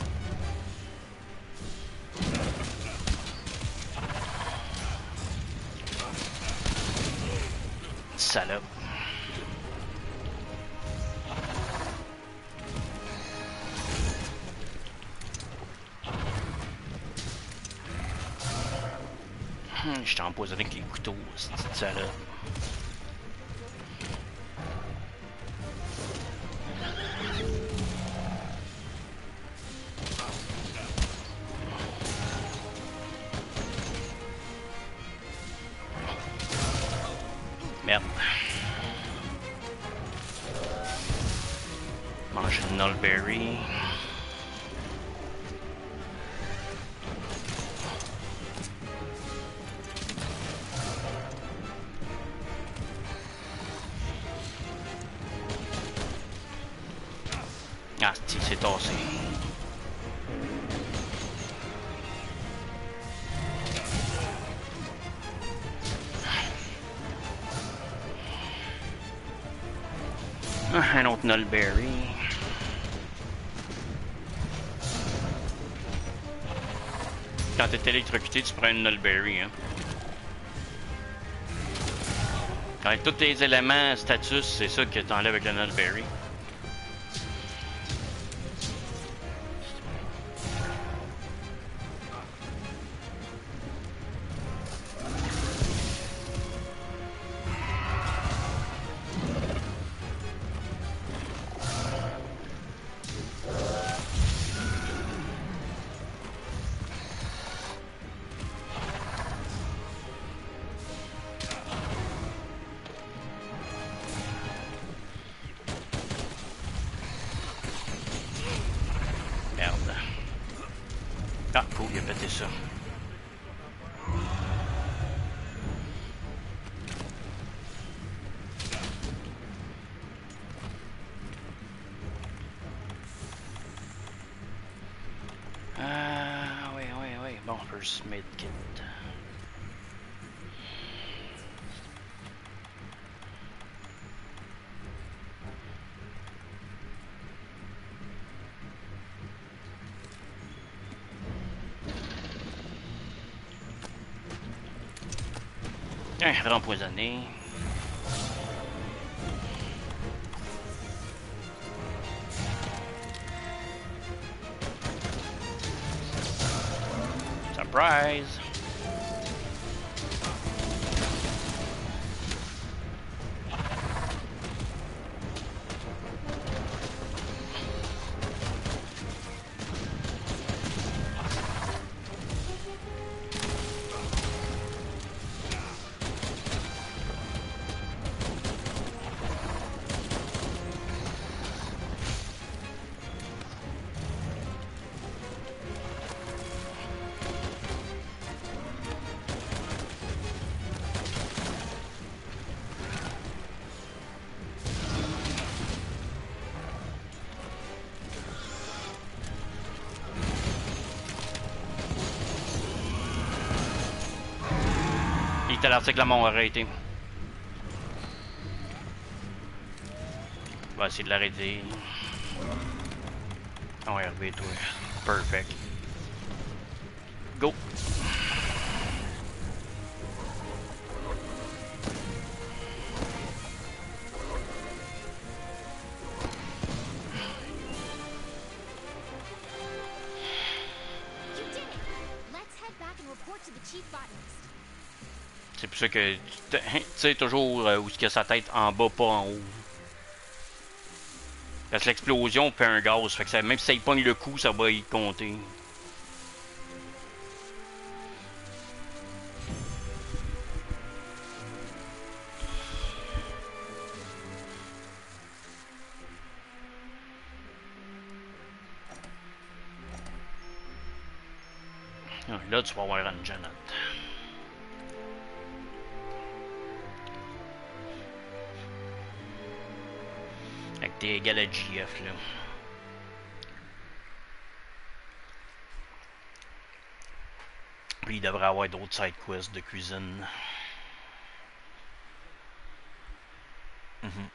[SPEAKER 1] Ah, si, c'est tassé. Ah, un autre Nullberry. Quand t'es électrocuté, tu prends une Nullberry. Hein. Avec tous tes éléments status, c'est ça que t'enlèves avec la Nullberry. Empoisonné. Surprise! Était à l'article à mon arrêté. On va essayer de l'arrêter. Oh, RB, toi. Perfect. Pour que tu sais toujours euh, où est-ce que sa tête en bas, pas en haut. Parce que l'explosion fait un gaz, fait que même si ça y pogne le coup, ça va y compter. À GF, là. Puis il devrait avoir d'autres side quests de cuisine. Mhm.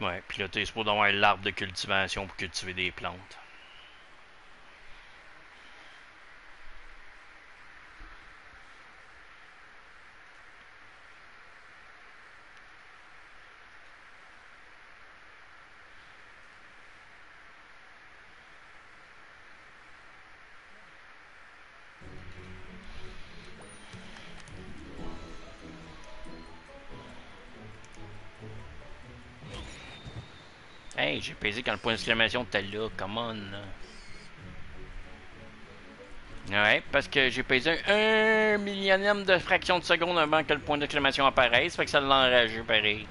[SPEAKER 1] Ouais, puis là, t'es supposé avoir l'arbre de cultivation pour cultiver des plantes. J'ai pesé quand le point d'exclamation était là, come on. Ouais, parce que j'ai pesé un, un millionième de fraction de seconde avant que le point d'exclamation apparaisse, fait que ça l'a enragé pareil.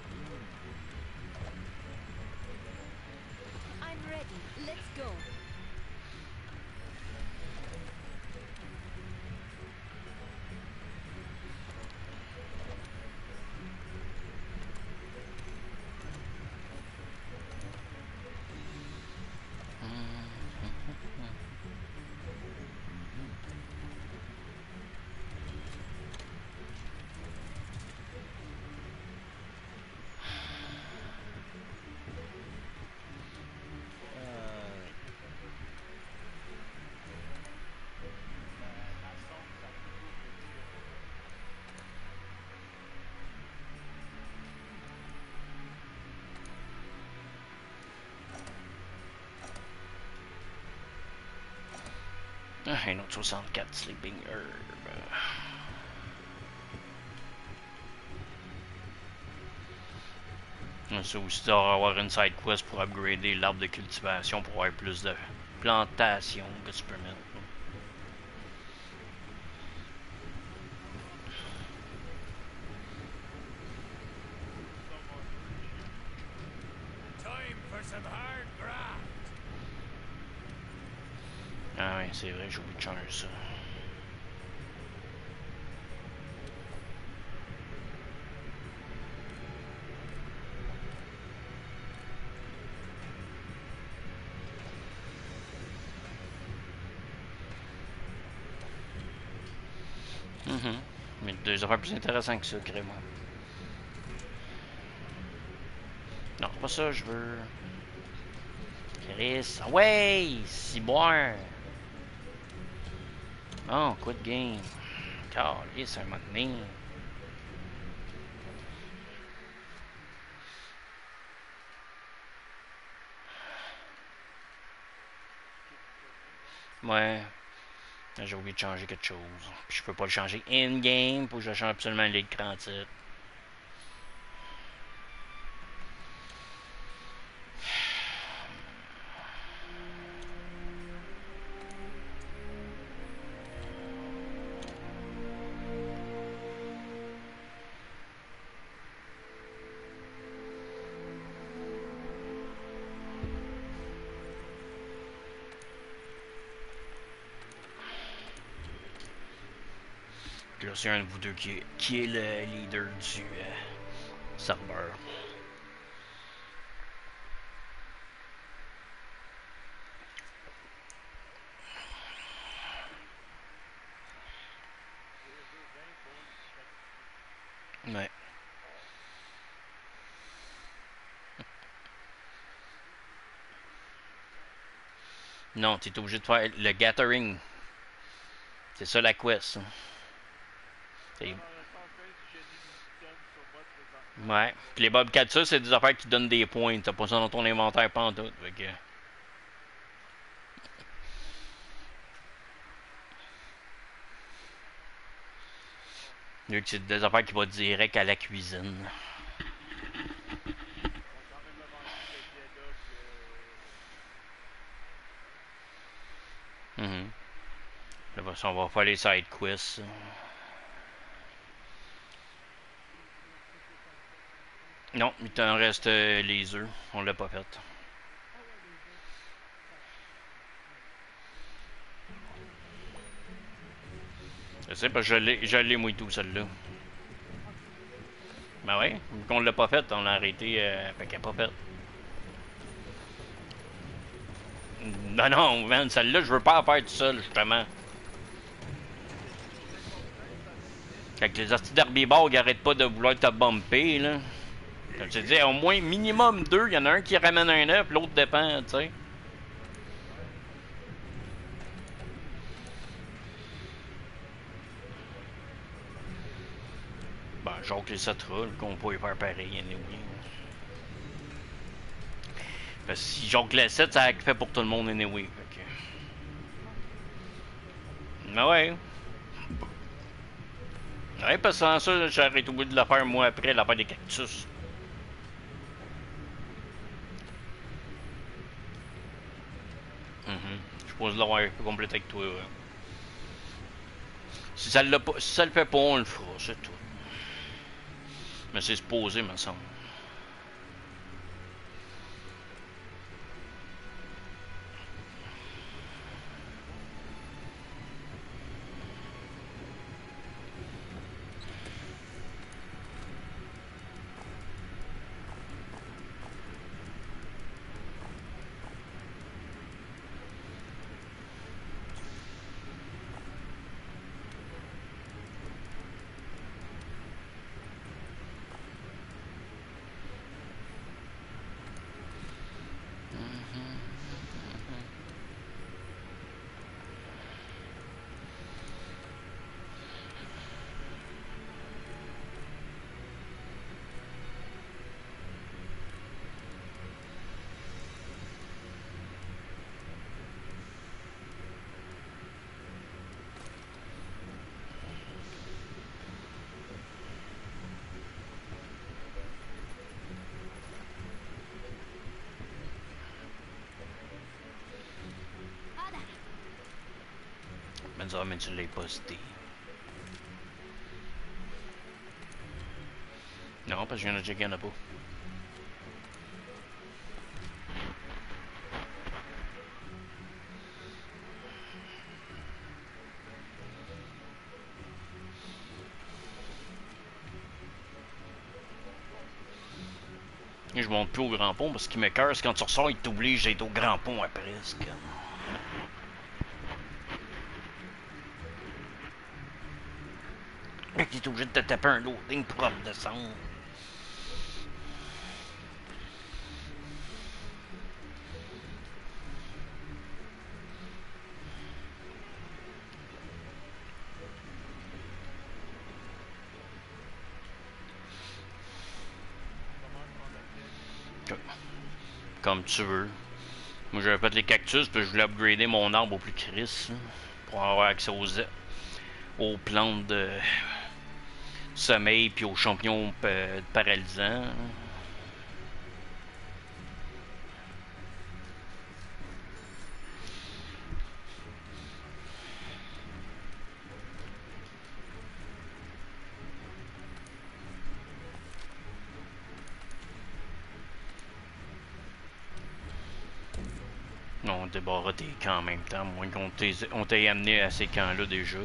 [SPEAKER 1] 64 Sleeping Herb. Ça aussi, tu avoir une side quest pour upgrader l'arbre de cultivation pour avoir plus de plantation que tu peux mettre.
[SPEAKER 4] Time for some hard graft.
[SPEAKER 1] Ah ouais, c'est vrai, j'ai ça. Mhm. Mais deux affaires plus intéressantes que ça, crée-moi. Non, c'est pas ça, je veux. Chris, ah ouais, si boire. Oh, quit game. Calisse, un moment donné. Ouais. J'ai oublié de changer quelque chose. Puis je peux pas le changer in-game pour que je change absolument l'écran titre. C'est un de vous deux qui est, le leader du euh. Ouais. Non, tu es obligé de faire le gathering. C'est ça la quest. Ouais. Puis les Bobcats, ça, c'est des affaires qui donnent des points. T'as pas ça dans ton inventaire pantoute. Fait que... C'est des affaires qui vont direct à la cuisine. Mm -hmm. On va faire les side quests. Non, il t'en reste euh, les œufs. On l'a pas fait. Je sais, que je l'ai, moi tout, celle-là. Ben ouais, vu qu'on l'a pas fait, on l'a arrêté, euh, fait qu'elle pas faite. Non, non, celle-là, je veux pas la faire tout seul, justement. Fait que les hosties d'herbivores, arrêtent pas de vouloir te bumper, là. Je te dis, au moins, minimum deux, il y en a un qui ramène un œuf, l'autre dépend, tu sais. Ben, genre les sept rôles, qu'on peut faire pareil, anyway. Parce que si jonque les 7, ça fait pour tout le monde, anyway. Fait. Mais ouais. Ouais, parce que sans ça, j'aurais obligé de le faire moi après, la faire des cactus. Je suppose l'avoir complété avec toi. Si ça, pas, si le fait pas, on le fera, c'est tout. Mais c'est supposé, me semble. L'as posté. Non, parce que je viens de checker, en a je monte plus au grand pont parce qu'il m'écœure, c'est quand tu ressors, il t'oblige d'être au grand pont après. c'est Que t'es obligé de te taper un loading pour redescendre. Comme tu veux. Moi j'avais fait les cactus, puis je voulais upgrader mon arbre au plus cris. là, Pour avoir accès aux plantes de sommeil puis aux champignons pa- paralysants. Non, on débarra tes camps en même temps, moins qu'on t'ait on t'ait amené à ces camps-là déjà.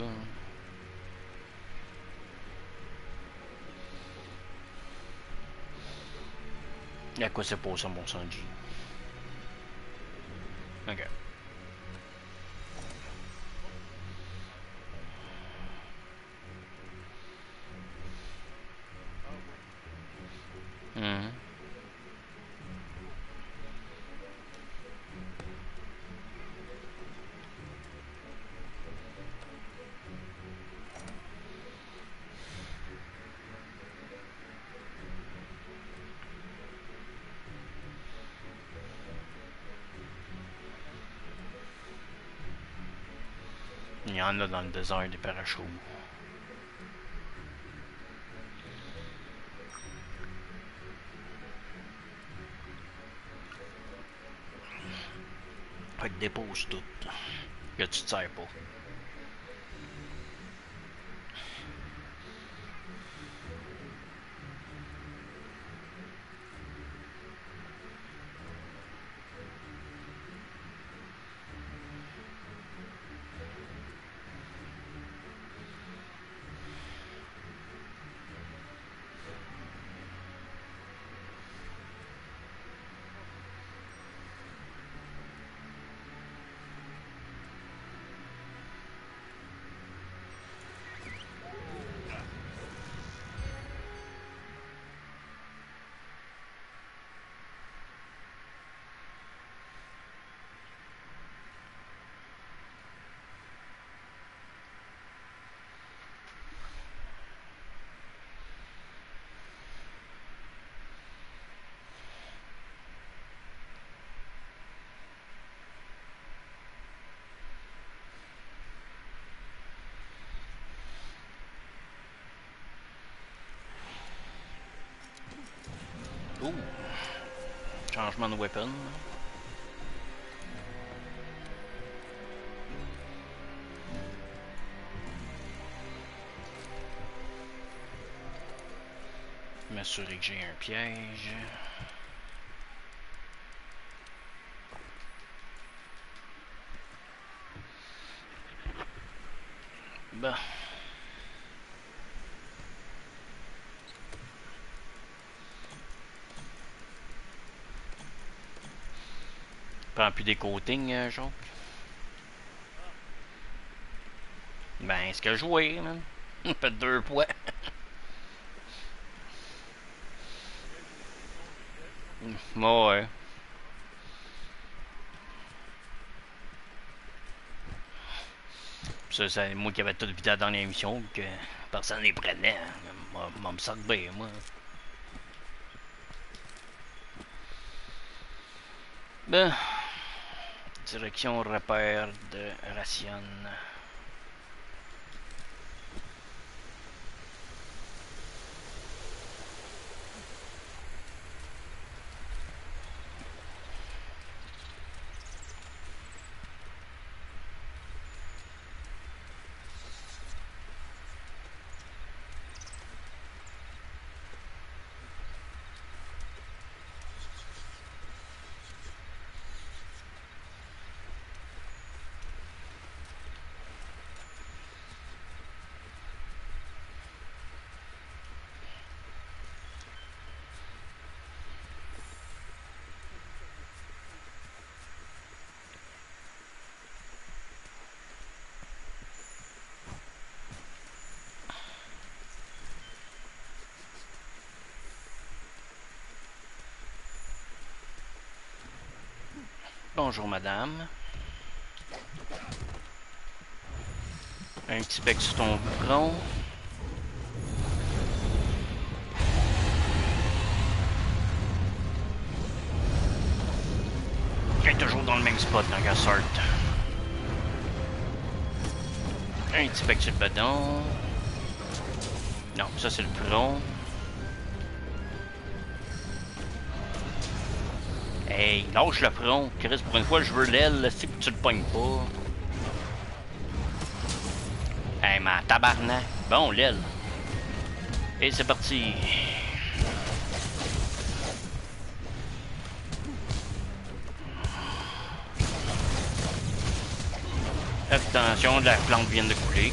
[SPEAKER 1] C'est pour ça, mon Sanji? Ok. en dans le désert des parachutes. Fait que dépose tout. Que tu te sers pas. Changement de weapon. M'assurer que j'ai un piège. Bon. Plus des coatings, euh? Ben, ce que joué, man. Fait deux poids. Bon, ouais. Ça, c'est moi qui avais tout vidé dans l'émission, que personne les prenait. hein. Moi, moi, me bien, moi. Ben. Direction repère de ration. Bonjour madame. Un petit bec sur ton front. Il toujours dans le même spot, la sorte. Un petit bec sur le bedon. Non, ça c'est le front. Hey, lâche le front. Chris, pour une fois, je veux l'aile. Que tu le pognes pas. Hey, ma tabarnak. Bon, l'aile. Et c'est parti. Attention, la plante vient de couler.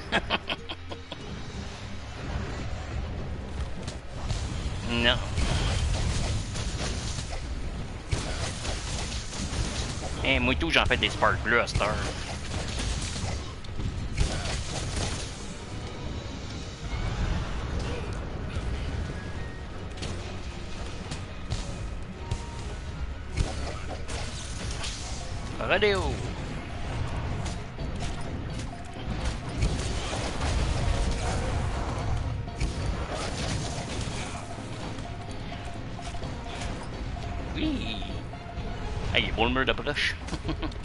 [SPEAKER 1] fait des spark bleus à cette heure. Rodeo! Oui! Hey, il est beau le mur d'approche!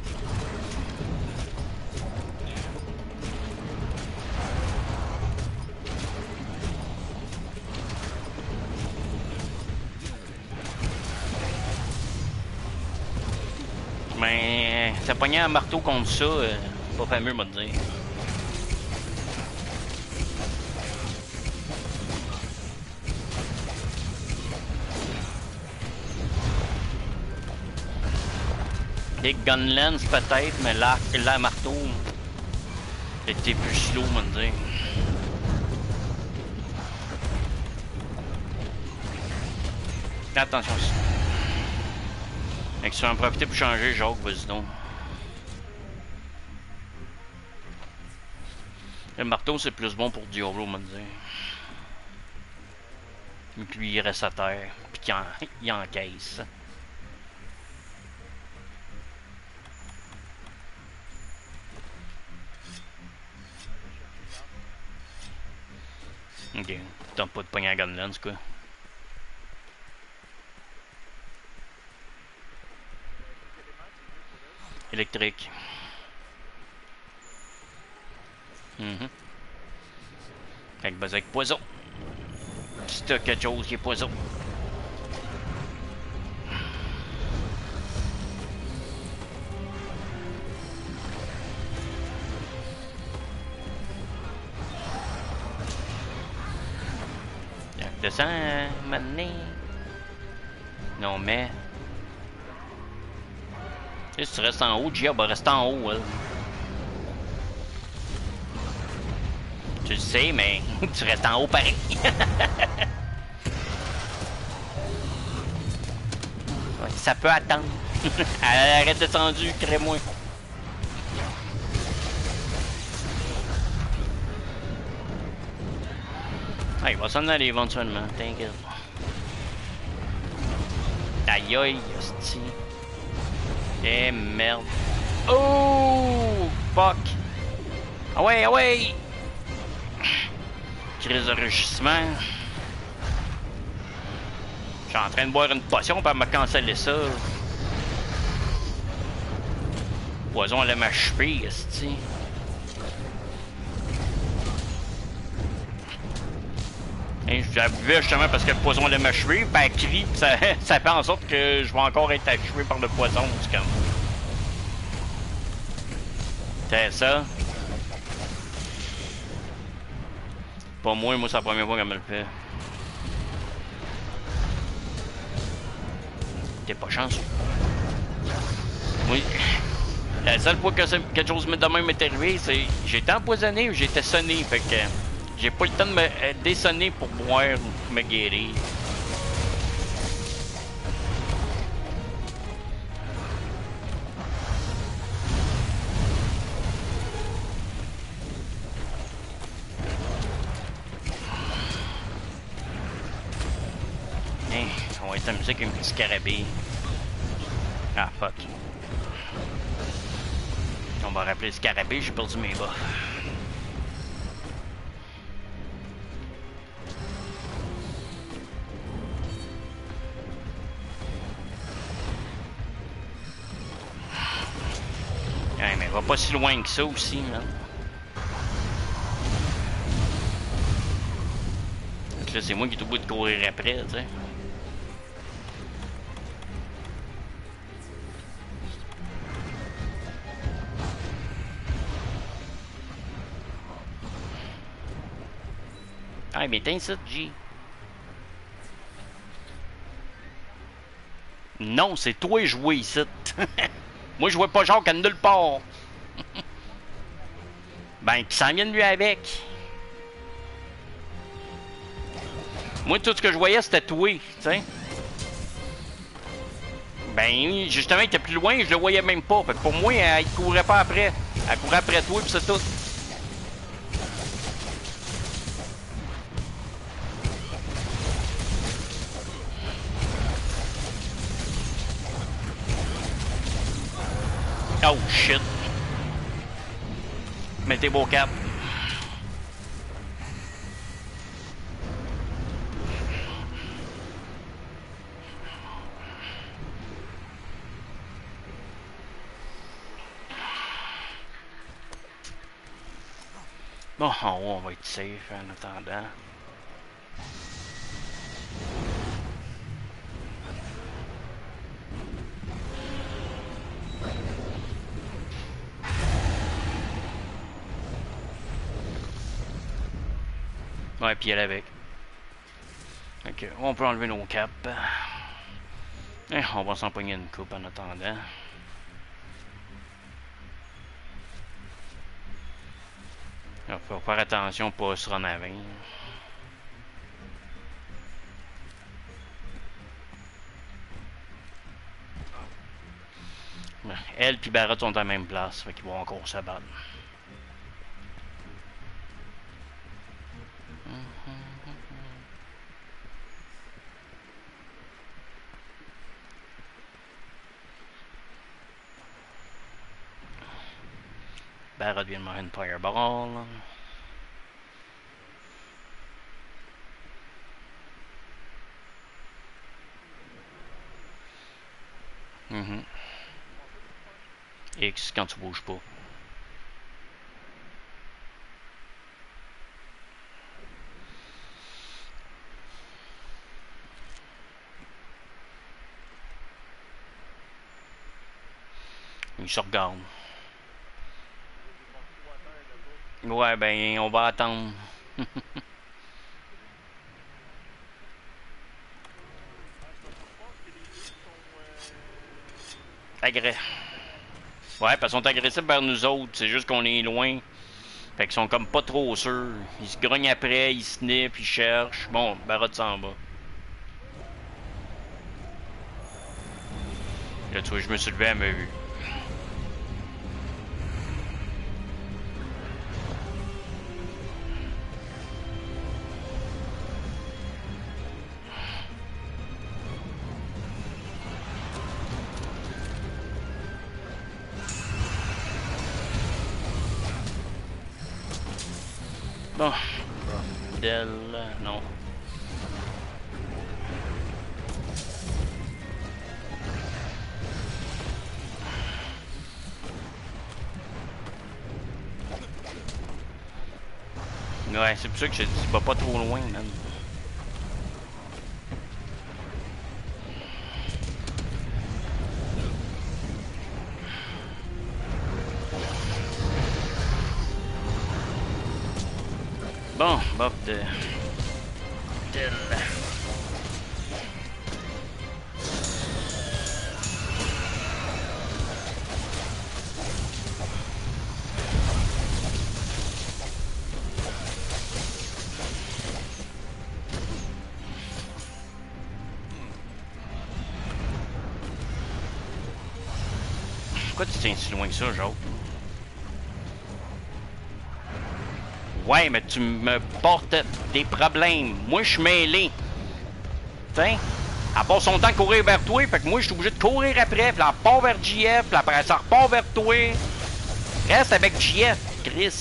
[SPEAKER 1] ça pognait un marteau contre ça, euh, pas fameux, te dire. Les gunlands peut-être, mais l'arc, la marteau, était plus slow, te dire. Attention. Fait que tu vas en profiter pour changer, Jacques, vas-y donc. Le marteau, c'est plus bon pour Diablo, on va dire. Mais que lui, il reste à terre, puis qu'il en, il encaisse. Ok, t'as pas de pogner à Gunlands, quoi. Électrique. Mhm. Fait que vas-y avec poison. Si t'as quelque chose qui est poison. Descends, euh, maintenant. Non, mais. Sais, si tu restes en haut, Gia va rester en haut, elle. Tu le sais, mais tu restes en haut pareil. Ça peut attendre. Elle arrête descendu, très moins. Ah, il va s'en aller éventuellement, t'inquiète. Aïe aïe, hostie. Eh merde. Oh! Fuck! Ah ouais, ah! Crise. Je suis en train de boire une potion pour me canceller ça. Poison allait m'achever, esti. Hein, J'avais justement parce que le poison allait m'achever, ben elle crie, pis ça, ça fait en sorte que je vais encore être achevé par le poison, c'est comme... C'est ça? Pas moi, moi c'est la première fois qu'elle me le fait. T'es pas chanceux. Oui. La seule fois que quelque chose de même m'est arrivé, c'est j'étais empoisonné ou j'étais sonné, fait que j'ai pas le temps de me euh, dessonner pour boire ou me guérir. Scarabée. Ah fuck. On va rappeler le scarabée, j'ai perdu mes bas. Ouais, mais va pas si loin que ça aussi, que Là, c'est moi qui est au bout de courir après, tu sais. Ah, mais t'es ça, G. Non, c'est toi jouer ici. Moi, je vois pas Jacques à nulle part. ben, qui s'en vient de lui avec. Moi, tout ce que je voyais, c'était toi, tu. Ben, justement, il était plus loin, je le voyais même pas. Fait que pour moi, elle, il courait pas après. Elle courait après toi, pis c'est tout. Shit. Mettez vos cap. Bon, en haut, on va être safe en Ouais, puis elle avec. Ok, on peut enlever nos caps. Eh, on va s'empoigner une coupe en attendant. Il faut faire attention pour se rendre à 20. Ouais, Elle et Barrett sont à la même place, fait qu'ils vont encore se Barrett vient de manger une fireball. Mhm. X quand tu bouges pas. Il se regarde. Ouais, ben, on va attendre. Agré. Ouais, parce qu'ils sont agressifs vers nous autres. C'est juste qu'on est loin. Fait qu'ils sont comme pas trop sûrs. Ils se grognent après, ils sniffent, ils cherchent. Bon, Barrett s'en va. Là, tu vois, je me suis levé, elle m'a vu. Del... Non. Ouais, c'est pour ça que je dis, va pas trop loin, man. Bon, Bob de... Del... Pourquoi tu tiens si loin que ça, Joe? Ouais, mais tu me portes des problèmes. Moi, je suis mêlé. Tiens, elle passe son temps courir vers toi, fait que moi, je suis obligé de courir après, puis là, elle part vers JF, puis après, ça repart vers toi. Reste avec JF, Chris.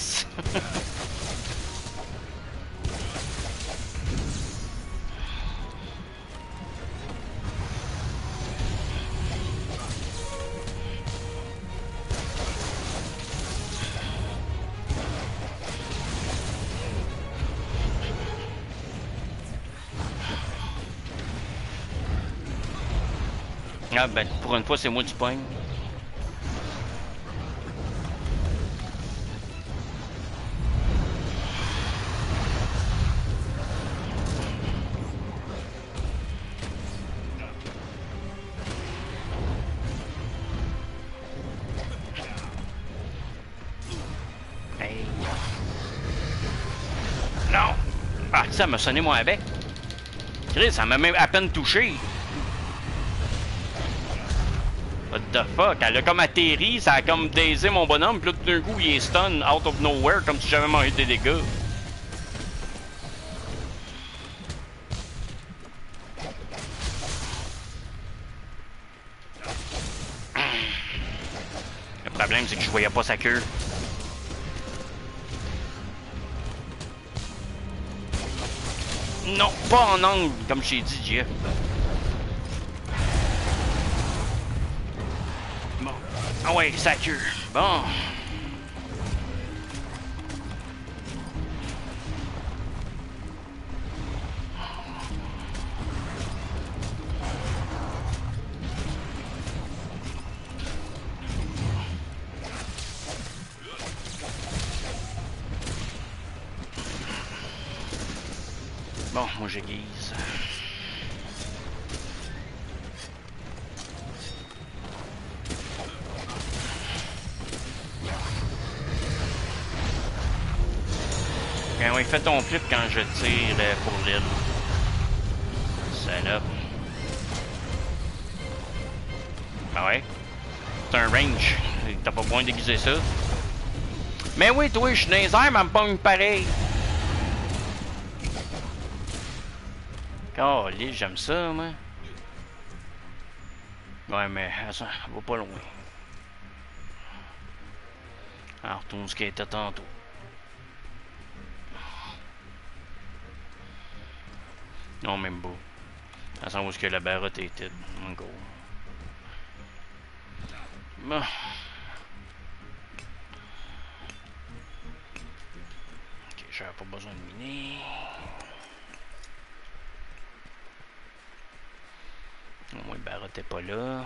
[SPEAKER 1] Ah ben, pour une fois, c'est moi du pogne. Ah, ça m'a sonné moi avec. Chris, ça m'a même à peine touché. Fuck? Elle a comme atterri, ça a comme daisé mon bonhomme, puis là tout d'un coup il est stun out of nowhere comme si j'avais mangé des dégâts. Le problème, c'est que je voyais pas sa queue. Non, pas en angle, comme je t'ai dit, Jeff. Ah ouais, sa queue. Bon. Bon, Ton flip quand je tire euh, pour l'île. Salope. Ah ouais? C'est un range. T'as pas besoin d'aiguiser ça. Mais oui, toi, je suis dans les airs, mais me pogne pareil. Oh, j'aime ça, moi. Ouais, mais ça va pas loin. Alors, retourne ce qui était tantôt. Sent où est-ce que la barotte était. Go. Bon. Ok, j'avais pas besoin de miner. Au moins, Barra t'es pas là.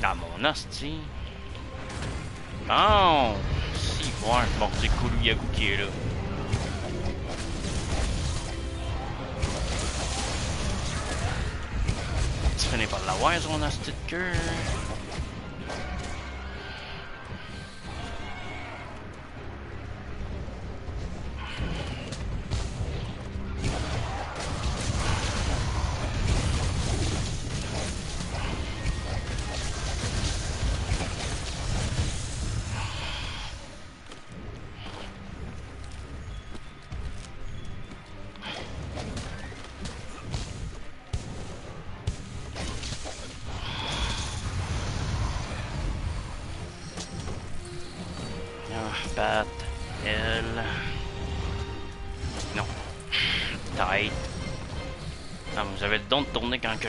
[SPEAKER 1] Dans mon hostie. Bon! Si, bon, bon, c'est Koulouyagu qui est là. Tu finis par l'avoir, son hostie de cœur.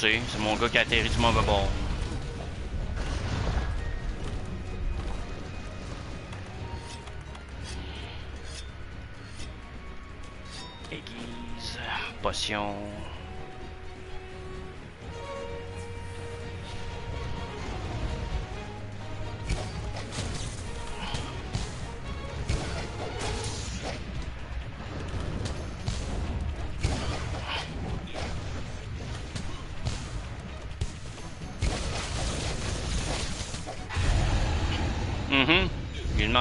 [SPEAKER 1] c'est mon gars qui a atterri du mauvais bord. Aiguise, potion.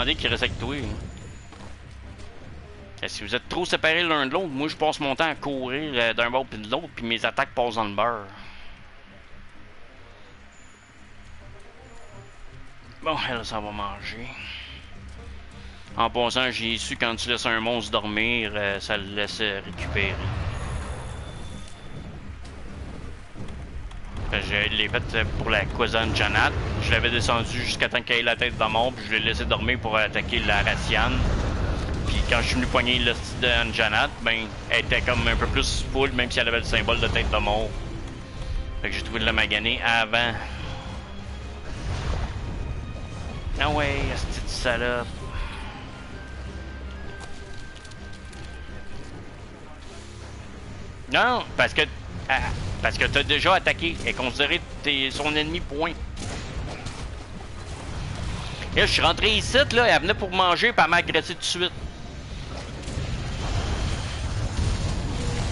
[SPEAKER 1] Qu'il reste avec toi. hein. Si vous êtes trop séparés l'un de l'autre, moi je passe mon temps à courir euh, d'un bord puis de l'autre, puis mes attaques passent dans le beurre. Bon, elle, ça va manger. En passant, j'ai su quand tu laisses un monstre dormir, euh, ça le laisse euh, récupérer. Fait que Je l'ai fait euh, pour la Quazan Janat. Je l'avais descendu jusqu'à temps qu'elle ait la tête de mort, puis je l'ai laissé dormir pour attaquer la Racian. Puis quand je suis venu poigner le de Janat, ben, elle était comme un peu plus full, même si elle avait le symbole de tête de mort. Fait que j'ai trouvé de la maganer avant. Ah ouais, cette salope. Non, parce que ah, parce que t'as déjà attaqué. Elle est considérée t'es son ennemi point. Et je suis rentré ici, là, elle venait pour manger, puis elle m'a agressé tout de suite.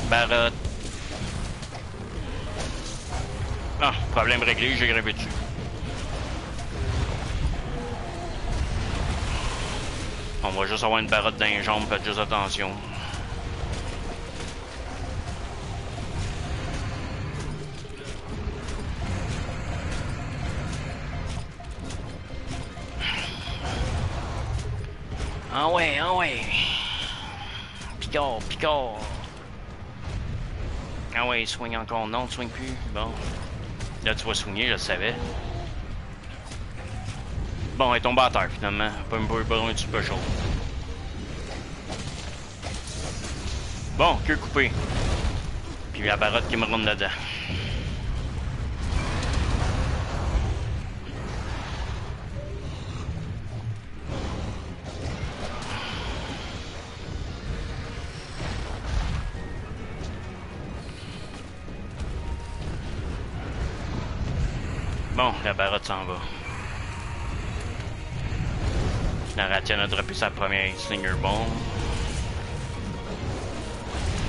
[SPEAKER 1] Barotte. Ah, problème réglé, j'ai grimé dessus. On va juste avoir une barotte dans les jambes, faites juste attention. Ah ouais, ah ouais. Picard, Picard. Ah ouais, il swing encore. Non, tu swing plus. Bon. Là, tu vas swinguer, je le savais. Bon, elle est tombée à terre finalement. Pas peu besoin du peu chaud. Bon, queue coupée. Puis la barotte qui me rentre dedans. Bon, la barotte s'en va. La Ratienne a droppé sa première Slinger Bomb.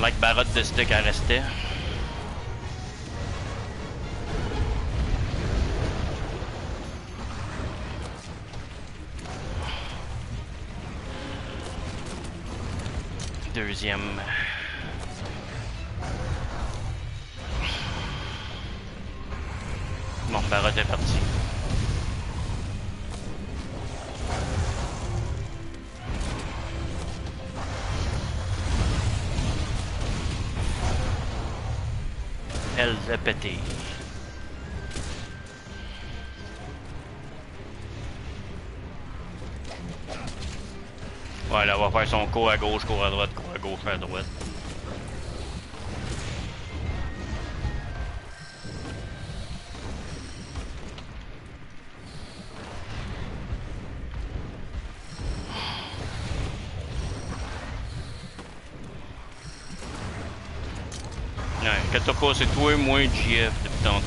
[SPEAKER 1] Like barotte stick à rester. Deuxième. Bon, barotte est parti. Elle a pété. Ouais, là, elle va faire son cours à gauche, cours à droite, cours à gauche, à droite. C'est toi et moi, JF, depuis tantôt.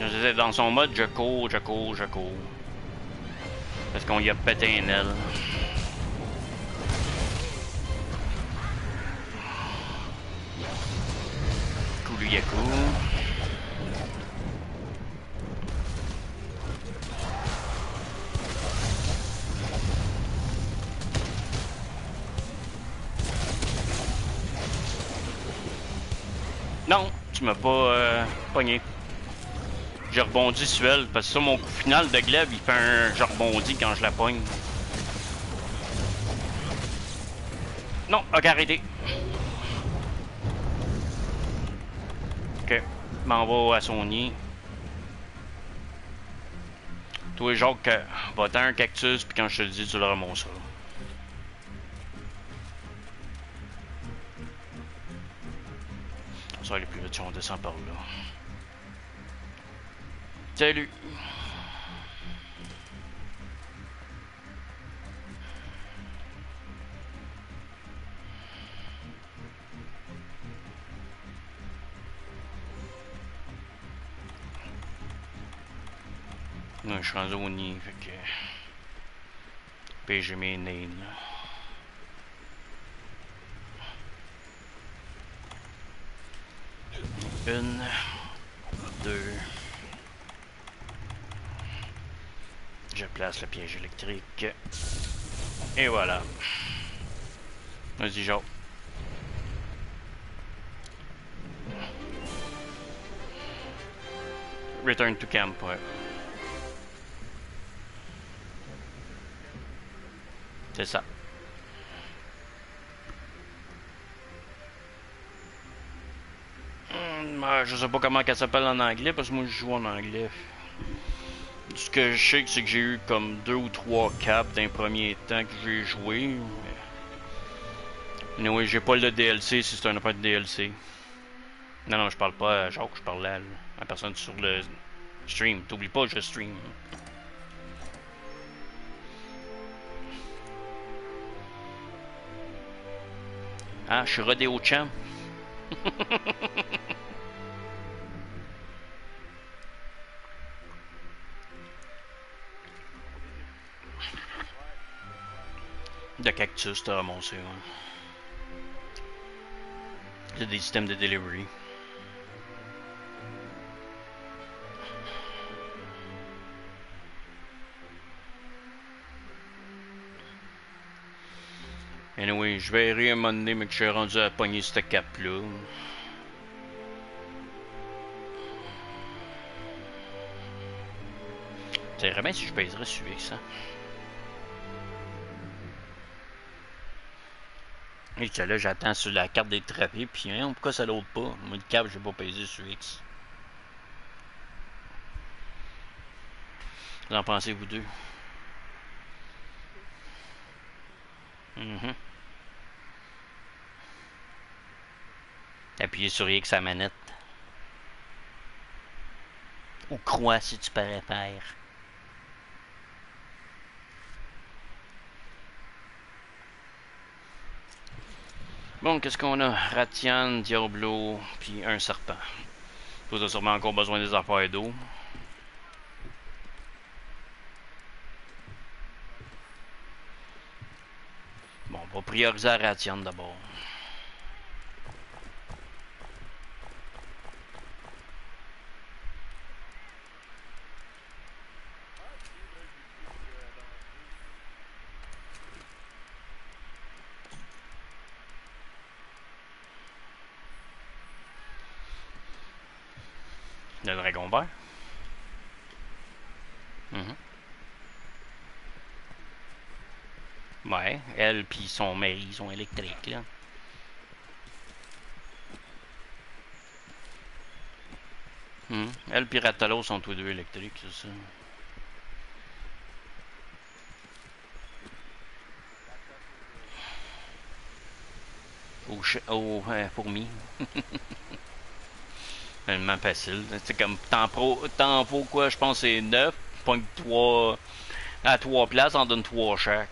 [SPEAKER 1] J'étais dans son mode, je cours, je cours, je cours. Parce qu'on y a pété un aile. Kouliakou. Non, tu m'as pas euh, pogné. J'ai rebondi sur elle, parce que ça, mon coup final de glaive, il fait un... Je rebondis quand je la pogne. Non, ok, arrêtez. Ok, m'en va à son nid. Toi, Jacques, va-t'en un cactus, puis quand je te le dis, tu le remonteras. Ça va aller plus vite si on descend par là. Salut! Non, je suis au nid, fait que... J'ai mes. Une, deux. Je place le piège électrique. Et voilà. Vas-y, Joe. Return to camp, ouais. C'est ça. Hum, euh, je sais pas comment elle s'appelle en anglais parce que moi je joue en anglais. Ce que je sais, c'est que j'ai eu comme deux ou trois caps d'un premier temps que j'ai joué. Mais oui, j'ai pas le DLC si c'est un appel de DLC. Non, non, je parle pas à Jacques, je parle à la personne sur le stream. T'oublies pas, je stream. Ah, je suis rodéo champ. De cactus, t'as ramassé, ouais. C'est des systèmes de delivery. Anyway, je vais errer un moment donné, mais que je suis rendu à pogner cette. Ça irait bien si je pèserais sur hein? Et là, j'attends sur la carte des trafics, puis hein, pourquoi ça l'autre pas? Moi, le câble, je vais pas peser sur X. Vous en pensez, vous deux? Mhm. Appuyez sur X à manette. Ou croix si tu préfères. Bon, qu'est-ce qu'on a? Ratian, Diablo, puis un serpent. Vous avez sûrement encore besoin des affaires d'eau. Bon, on va prioriser Ratian d'abord. Le dragon vert. Mhm. Ouais, puis son mari ils sont électriques là. Mhm. Elle puis Ratalo sont tous deux électriques, c'est ça. Au, ch- au euh, fourmi. Tellement facile. C'est comme t'en pro, t'en faut quoi, je pense c'est 9. Pogne 3 à 3 places, on donne 3 chaque.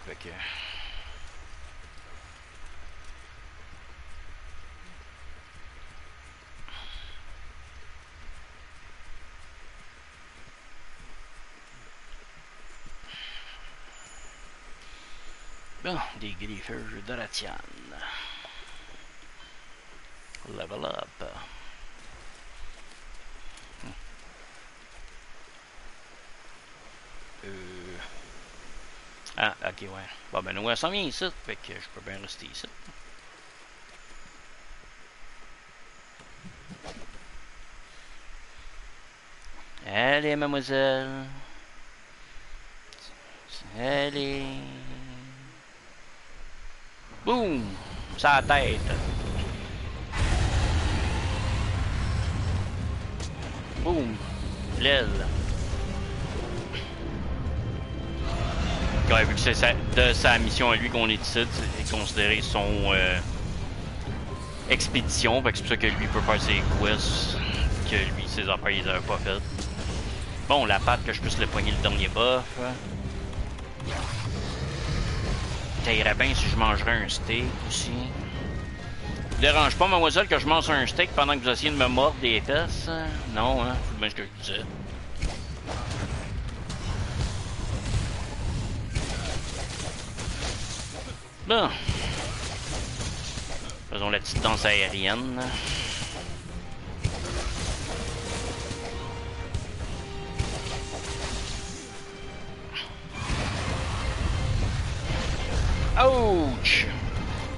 [SPEAKER 1] Bon, des griffeurs de la tienne. Level up. Euh... Ah, ok, ouais. Bon, ben, nous, elle s'en vient ici, fait que je peux bien rester ici. Allez, mademoiselle. Allez. Boum! Sa tête. Boum! L'aile. Ouais, vu que c'est de sa mission à lui qu'on est ici, c'est considéré son euh, expédition. Fait que c'est pour ça que lui peut faire ses quests, que lui, ses affaires, il les avait pas faites. Bon, la patte que je puisse le poigner le dernier buff. Ça irait bien si je mangerais un steak aussi. Dérange pas, mademoiselle, que je mange un steak pendant que vous essayez de me mordre des fesses? Non, hein? C'est bien que je disais. Bon. Faisons la petite danse aérienne. Ouch!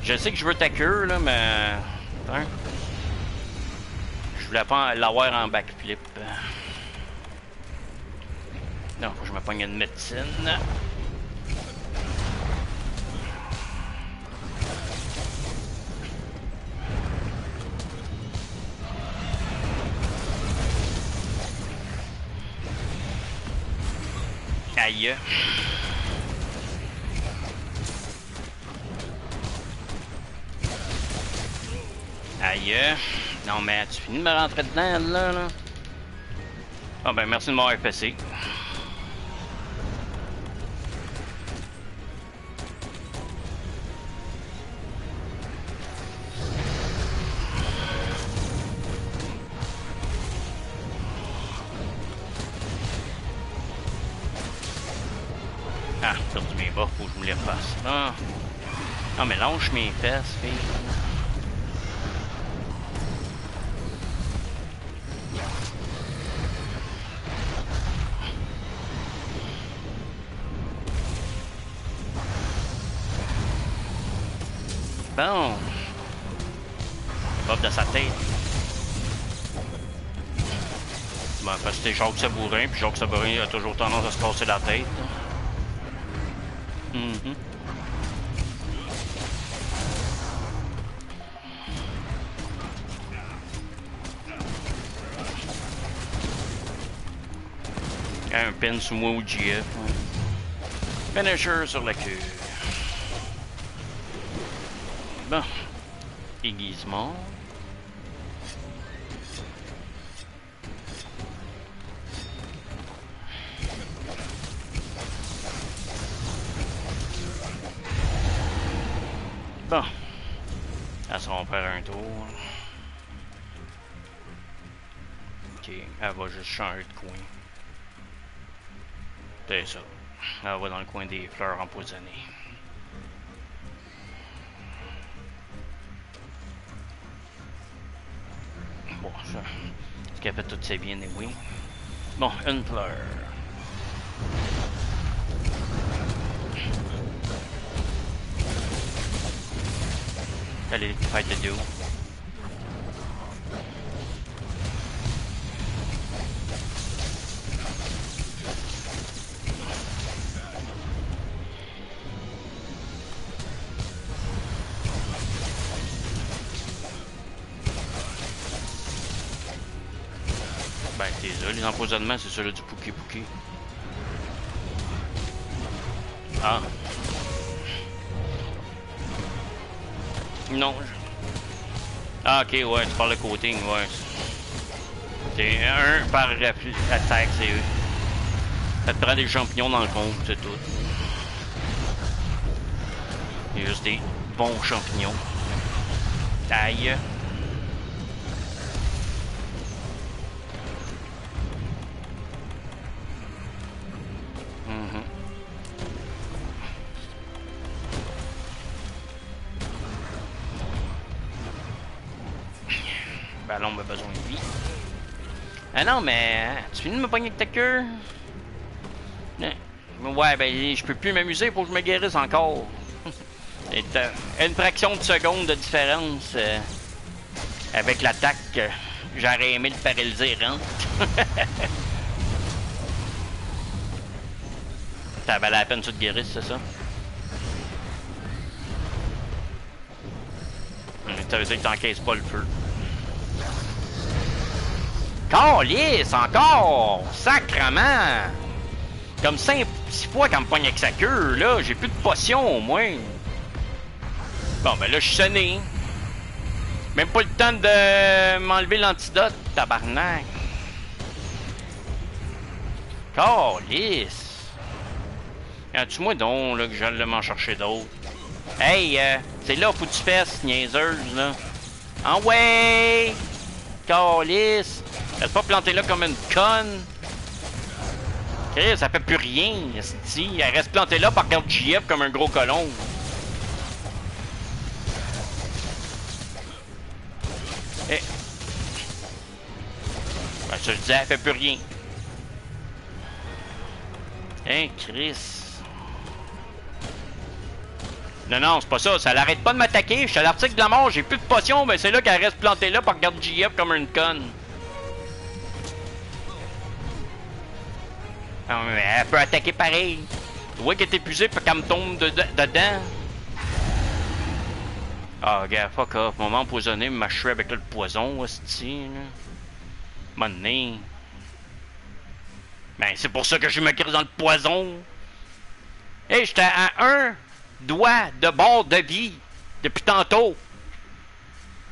[SPEAKER 1] Je sais que je veux ta queue, là, mais... Je voulais pas l'avoir en backflip. Non, je me pogne une médecine. Aïe. Aïe. Non, mais tu finis de me rentrer dedans, là, là. Ah ben, merci de m'avoir effacé. Ah, perdu mes buffs, faut que je me les refasse. Ah. Ah, mais lâche mes fesses, fille. Jacques Sabourin, puis Jacques Sabourin a toujours tendance à se casser la tête. Mhm. Un pin sur moi ou GF. Finisher sur la queue. Bon. Aiguisement. Changer de coin. C'est ça. Elle va dans le coin des fleurs empoisonnées. Bon, ça. Ce qu'elle fait toutes ses bien, oui. Bon, une fleur. Allez, fight the do. C'est celui du Pouki Pouki. Ah. Non. Ah, ok, ouais, tu parles de coating, ouais. C'est un par attaque, c'est eux. Ça te prend des champignons dans le compte, c'est tout. Juste des bons champignons. Aïe. Ah non, mais hein, tu finis de me pogner avec ta queue? Hein? Ouais, ben je peux plus m'amuser pour que je me guérisse encore. Une fraction de seconde de différence euh, avec l'attaque. euh, J'aurais aimé le paralyser, hein? Ça valait la peine que tu te guérisses, c'est ça? Ça veut dire que t'encaisses pas le feu. Calice, encore! Sacrement! Comme 5 6 fois qu'elle me pogne avec sa queue, là, j'ai plus de potions au moins. Bon, ben là, je suis sonné. Même pas le temps de m'enlever l'antidote, tabarnak. Calice! Y'a-tu moi donc, là, que j'allais m'en chercher d'autres? Hey, euh, c'est là, que tu fasses, niaiseuse, là. En ouais! Calice! Reste pas planté là comme une conne! Chris, ça fait plus rien, esti. Elle reste plantée là par garde JF comme un gros colon. Eh. Ben, ça, je disais, elle fait plus rien. Hein, Chris? Non, non, c'est pas ça. Ça l'arrête pas de m'attaquer. Je suis à l'article de la mort, j'ai plus de potions, mais c'est là qu'elle reste plantée là par garde JF comme une conne. Mais elle peut attaquer pareil. Tu vois qu'elle est épuisée, puis qu'elle me tombe de- de- dedans. Ah, gars, fuck off. Moment empoisonné, me mâcher avec le poison, hostie, là. Nez. Ben, c'est pour ça que je me crise dans le poison. Hey, j'étais à un doigt de bord de vie depuis tantôt.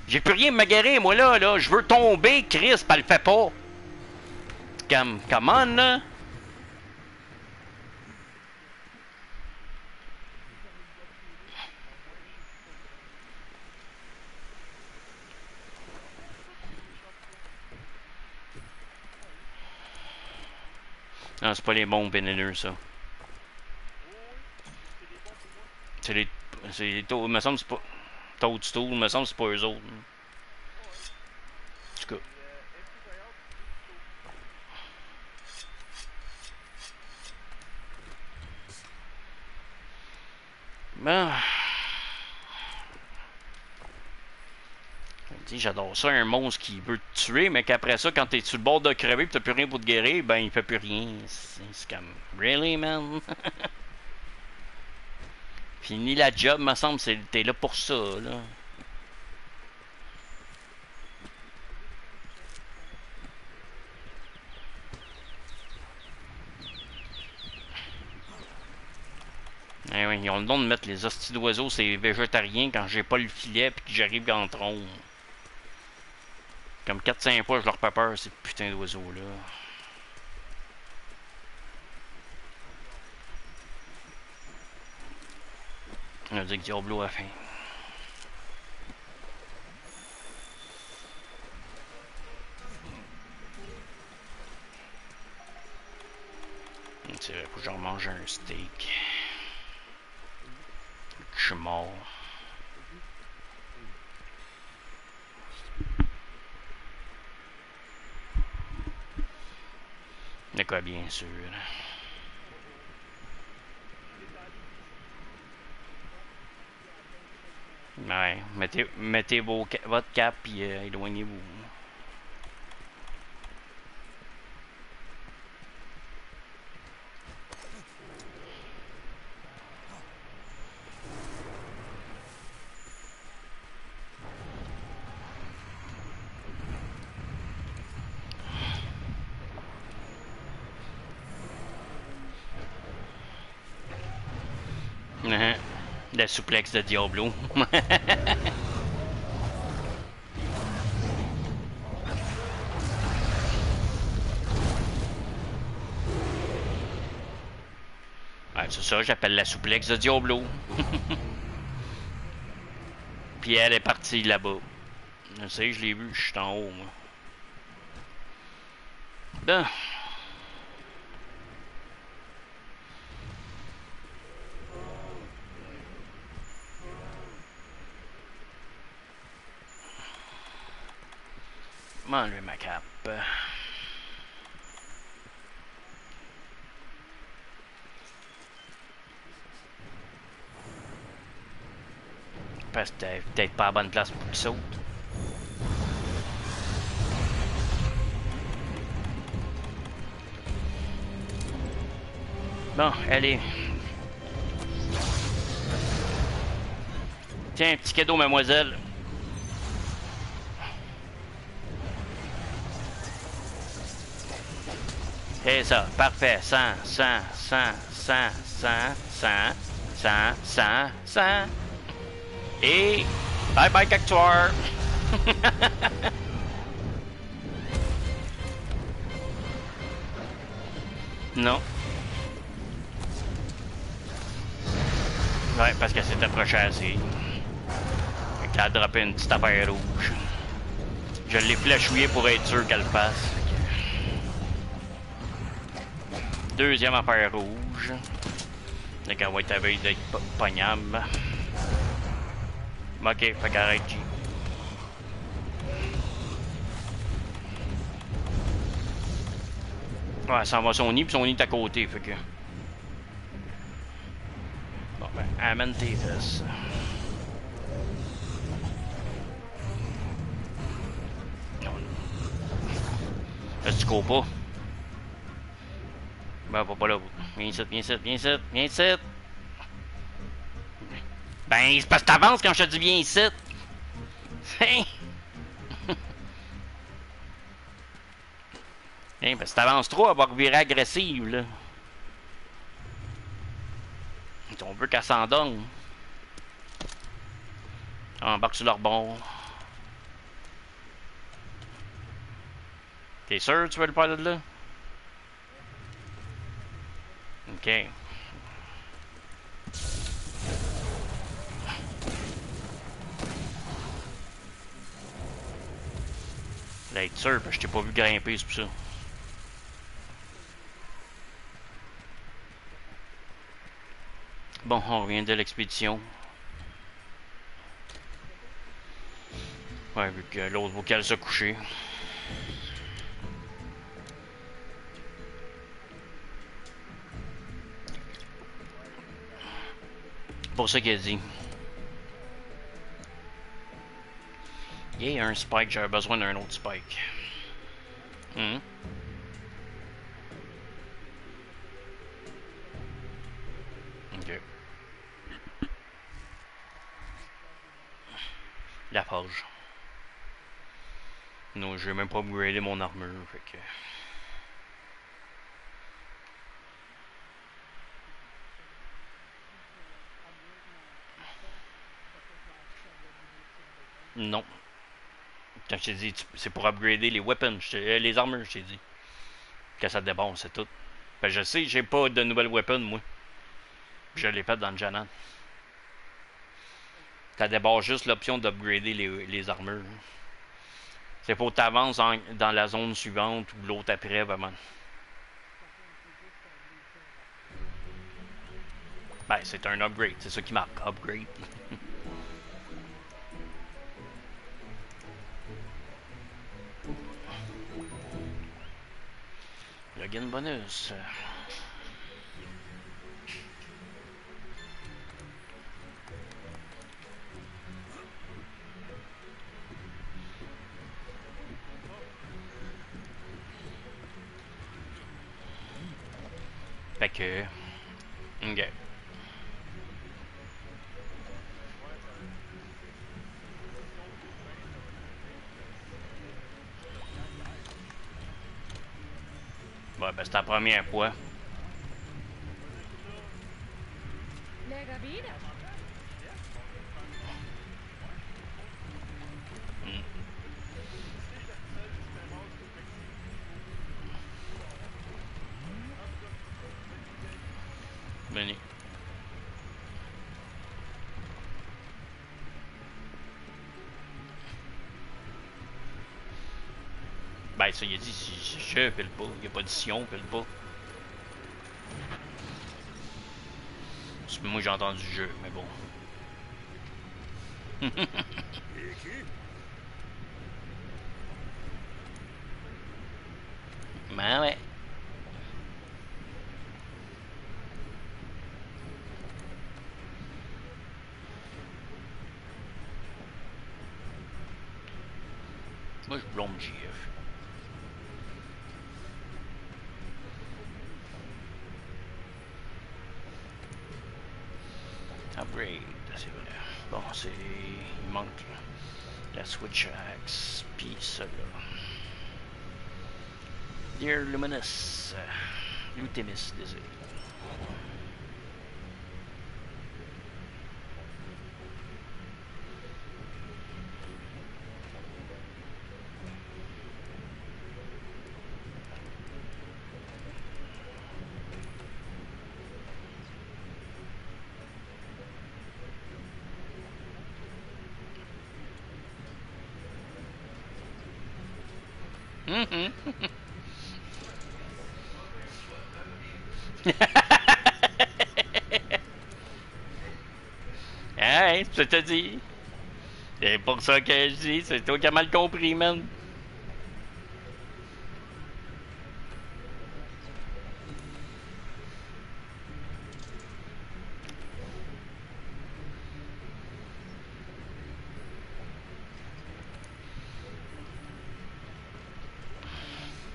[SPEAKER 1] J'ai plus rien de me guérir, moi, là, là. Je veux tomber, Chris, pis elle le fait pas. Comme, come on, là. Non, c'est pas les bons vénéneux, ça. c'est les. C'est les taux. me semble c'est pas. Toadstool, me semble c'est pas eux autres. En tout cas. Ben. Tu sais, J'adore ça, un monstre qui veut te tuer, mais qu'après ça, quand t'es sur le bord de crever pis t'as plus rien pour te guérir, ben il fait plus rien. C'est comme. Really, man? Fini la job, me semble, t'es là pour ça, là. Eh oui, ils ont le don de mettre les hosties d'oiseaux, c'est végétarien quand j'ai pas le filet puis que j'arrive en. Comme 4-5 fois, je leur fais peur, ces putains d'oiseaux-là. On a dit que Diablo a faim. C'est vrai, faut que j'en mange un steak. Je suis mort. De quoi, bien sûr. Ouais, mettez, mettez vos, votre cap et euh, éloignez-vous. Mhm. La souplex de Diablo. C'est ça, j'appelle la souplex de Diablo. Puis elle est partie là-bas. Je sais, je l'ai vu, je suis en haut, moi. M'enlever ma cape. Parce que peut-être pas à bonne place pour qu'il saute. Bon, allez. Tiens, petit cadeau, mademoiselle. C'est ça, parfait. 100, 100, 100, 100, 100, 100, 100, 100, 100. Et bye bye cactuar. non. Ouais, parce que c'était approché assez. Fait qu'elle a droppé une petite affaire rouge. Je l'ai flashouillé pour être sûr qu'elle passe. Fait Deuxième affaire rouge. Fait qu'elle va être à veille d'être po- pognable. Ok, fait qu'arrête, G. Ouais, ça va son nid, puis son nid est à côté, fait que... Bon, ben, amène tes fesses. Est-ce que tu cours pas? Va pas là. Viens ici, viens ici, viens ici, viens ici. Ben, c'est parce que t'avances quand je te dis viens ici. Hein? Hein, parce que t'avances trop, elle va revirer agressive, là. On veut qu'elle s'endorme. Embarque sur leur bord. T'es sûr que tu veux le faire de là? Ok. Là, être sûr, parce que je t'ai pas vu grimper, c'est pour ça. Bon, on revient de l'expédition. Ouais, vu que l'autre vocal s'est couché. Pour ça qu'il a dit. Il y a un spike, j'avais besoin d'un autre spike. Hum. Ok. La forge. Non, j'ai même pas upgradé mon armure, fait que... Non. Quand je t'ai dit, c'est pour upgrader les weapons, euh, les armures, je t'ai dit. Que ça déborde, c'est tout. Ben, je sais, j'ai pas de nouvelles weapons, moi. Je l'ai fait dans le Janan. Ça déborde juste l'option d'upgrader les, armures. C'est pour t'avances dans la zone suivante ou l'autre après, vraiment. Ben, c'est un upgrade, c'est ça qui marque, upgrade. Login bonus. Fait que. Ok. C'est première fois. Mm. Ben, ça, il a je file pas. Il a pas dit si on file pas. C'est- Moi, j'ai entendu jeu, mais bon. Ben ouais. Moi, je blâme JF. Upgrade, c'est vrai. Bon, c'est... Il manque la Switch Axe, pis ça là. Dear Luminous, euh, Lutemis, désolé. Mhm. hey, je te dis. C'est pour ça que je dis, c'est toi qui as mal compris, man.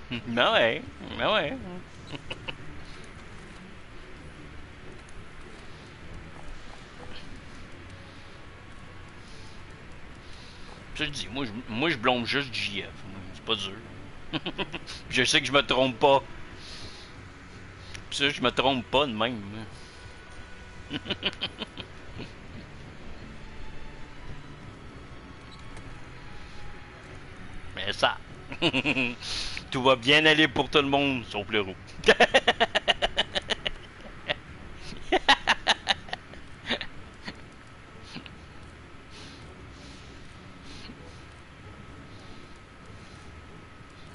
[SPEAKER 1] Ben ouais, ben ouais. Dis, moi, je, moi, je juste JF. C'est pas dur. je sais que je me trompe pas. Ça, je me trompe pas de même. hein. Mais ça. Tout va bien aller pour tout le monde, sauf le roux.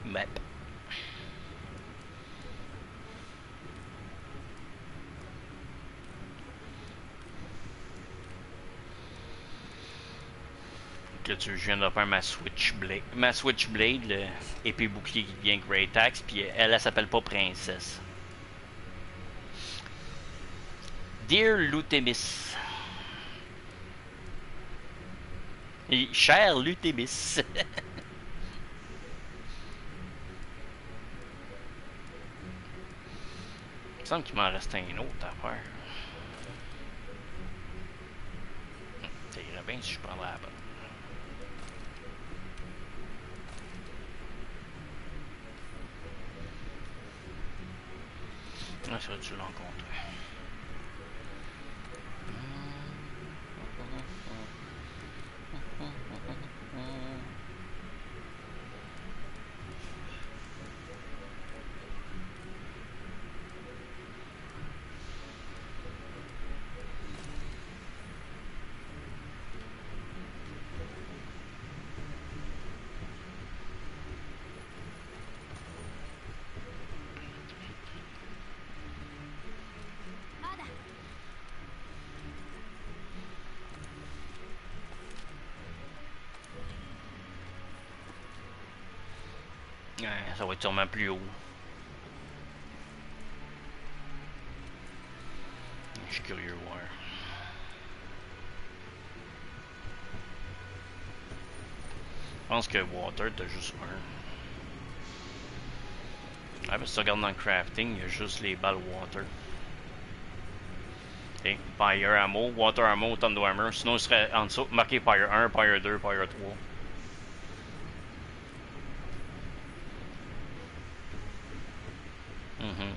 [SPEAKER 1] Map. que je viens de faire ma Switchblade. Ma Switchblade, le épée bouclier qui vient avec Great Axe, puis elle, elle s'appelle pas Princesse. Dear Lutemis. Cher Lutemis. Il me semble qu'il m'en reste un autre à faire. Hum, Ça irait bien si je prendrais la bonne. Ah, ça tu l'encontrer. Ça va être sûrement plus haut. Je suis curieux voir. Je pense que Water, t'as juste un. Ah, mais si tu regardes dans crafting, il y a juste les balles Water. Ok, Fire Ammo, Water Ammo, Thunder Hammer. Sinon, il serait en dessous marqué Fire 1, Fire 2, Fire 3. Mhm.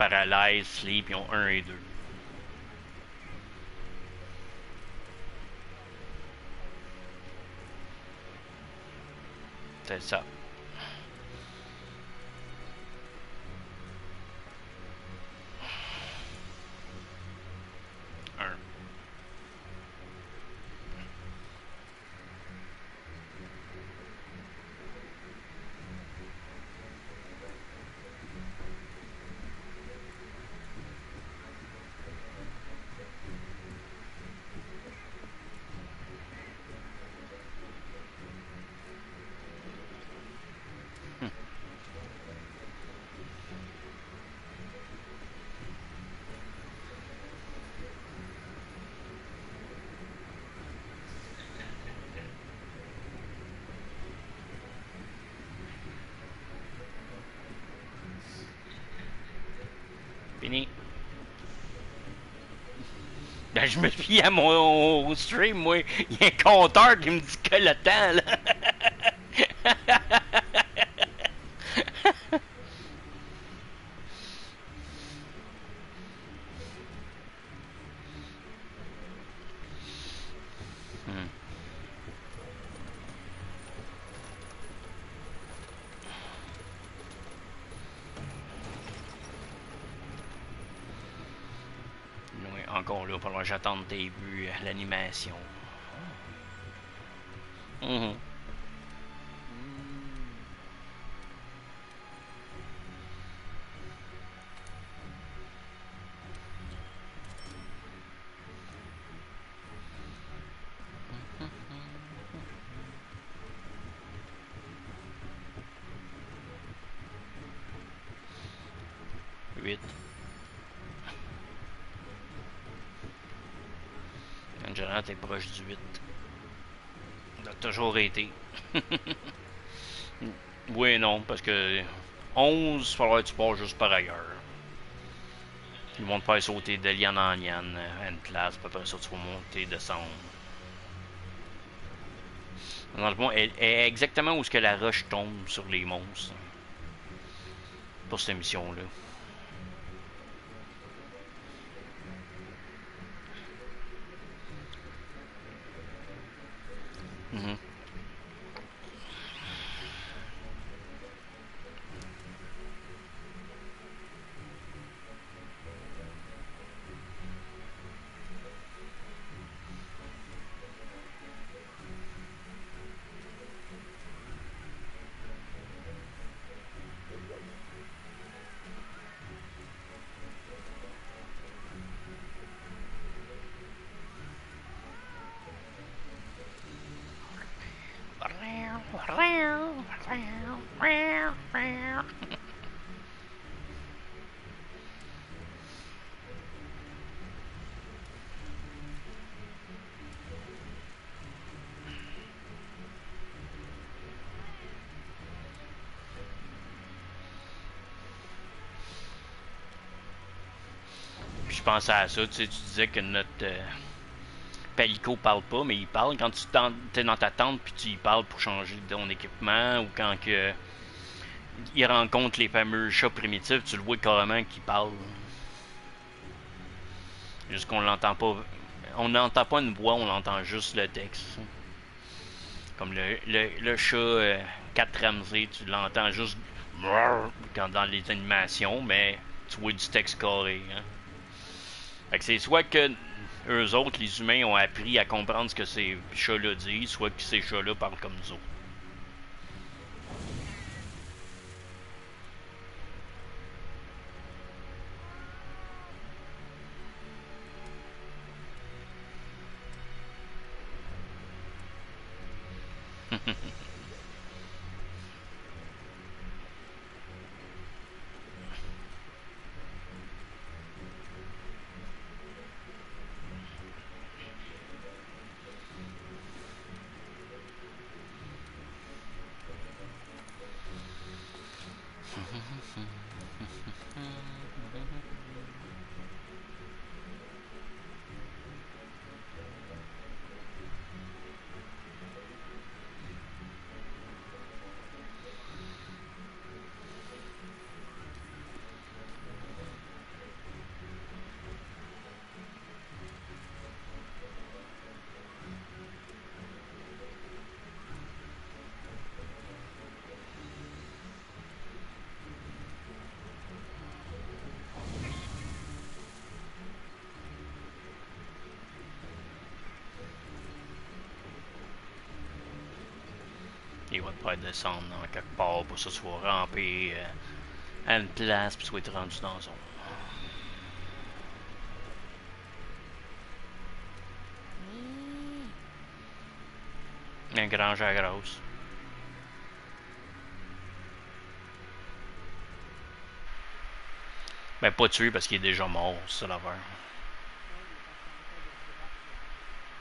[SPEAKER 1] Paralyses, sleep, ils ont 1 et 2. C'est ça. Un. Fini. Ben, je me fie à mon stream, moi. Il y a un compteur qui me dit que le temps. Hmm. Oui, j'attends le début, euh, l'animation. Général, t'es proche du 8. Ça a toujours été. oui et non, parce que 11, il falloir que tu pars juste par ailleurs. Ils vont te faire sauter de liane en liane à une place, puis après ça, tu vas monter, descendre. Dans le elle est exactement où est-ce que la roche tombe sur les monstres. Pour cette mission-là. Je pensais à ça, tu sais, tu disais que notre euh, Palico parle pas, mais il parle quand tu t'es dans ta tente puis tu y parles pour changer ton équipement ou quand que il rencontre les fameux chats primitifs, tu le vois carrément qu'il parle. Juste qu'on l'entend pas. On n'entend pas une voix, on entend juste le texte. Comme le, le, chat euh, 4 Ramsey, tu l'entends juste quand dans les animations, mais tu vois du texte carré. Hein. Fait c'est soit que eux autres, les humains, ont appris à comprendre ce que ces chats-là disent, soit que ces chats-là parlent comme nous autres. Il va te faire descendre dans quelque part pour que ça soit rampé euh, à une place puis soit rendu dans son. Un grange à grosse. Ben pas tué parce qu'il est déjà mort, c'est l'affaire.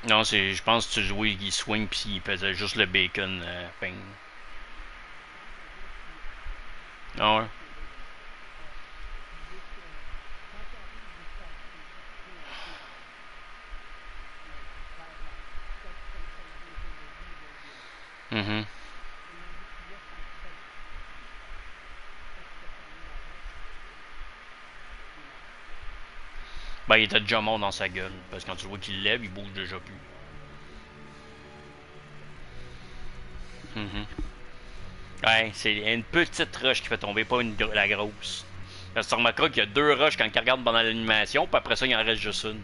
[SPEAKER 1] Non, c'est. Je pense que tu jouais, il swing puis il faisait juste le bacon euh, ping. Ah ouais. Mhm. Ben, il était déjà mort dans sa gueule. Parce que quand tu vois qu'il lève, il bouge déjà plus. Mhm. Ouais, c'est une petite roche qui fait tomber, pas une, la grosse. Parce que tu remarqueras qu'il y a deux roches quand il regarde pendant l'animation, puis après ça, il en reste juste une.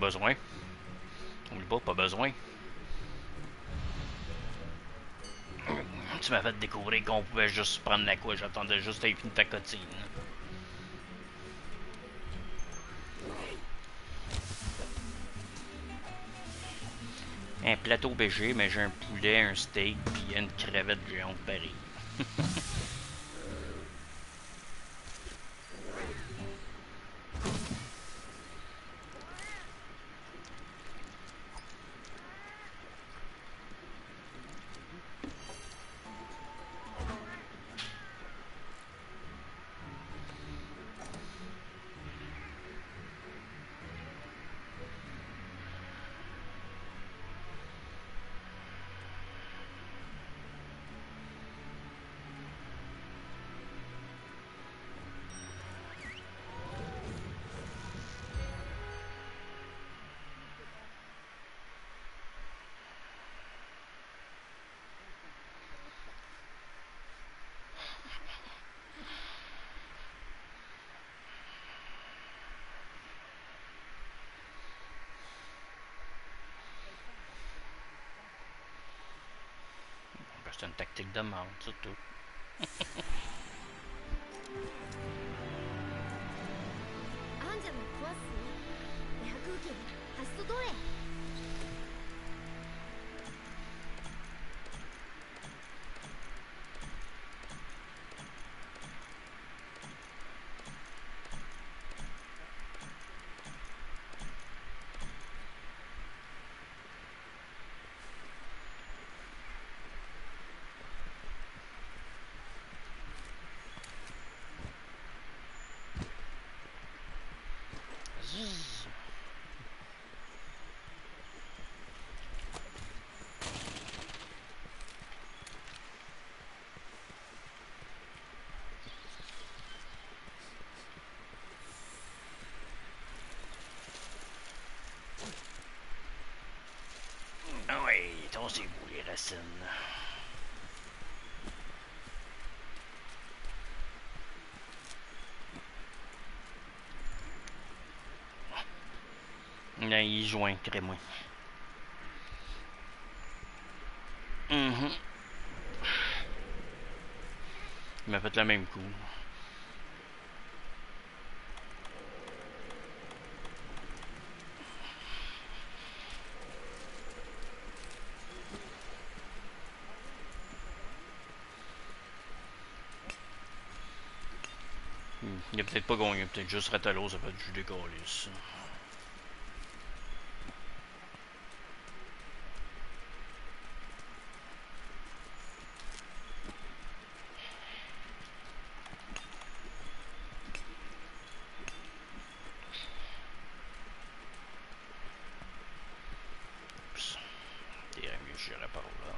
[SPEAKER 1] Besoin. Oublie pas, pas besoin. Tu m'as fait découvrir qu'on pouvait juste prendre la couche. J'attendais juste à finir ta cotine. Un plateau BG, mais j'ai un poulet, un steak, puis une crevette géante Paris. Tactique de merde, c'est beau les racines. Là, il joint, très moins. Mhm. Il m'a fait le même coup. Peut-être pas gagné, peut-être juste Ratalo, ça fait du décoller Oups. Dirais mieux que j'irais par là.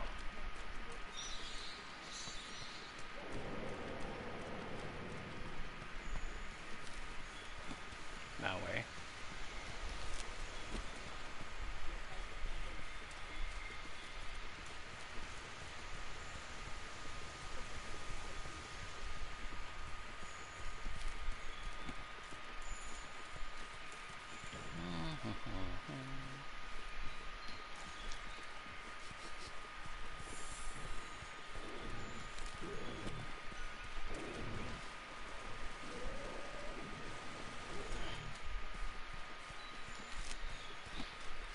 [SPEAKER 1] Ah ouais.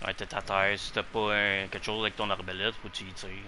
[SPEAKER 1] Ouais, t'es à terre, si t'as pas un- quelque chose avec ton arbalète, faut que tu y.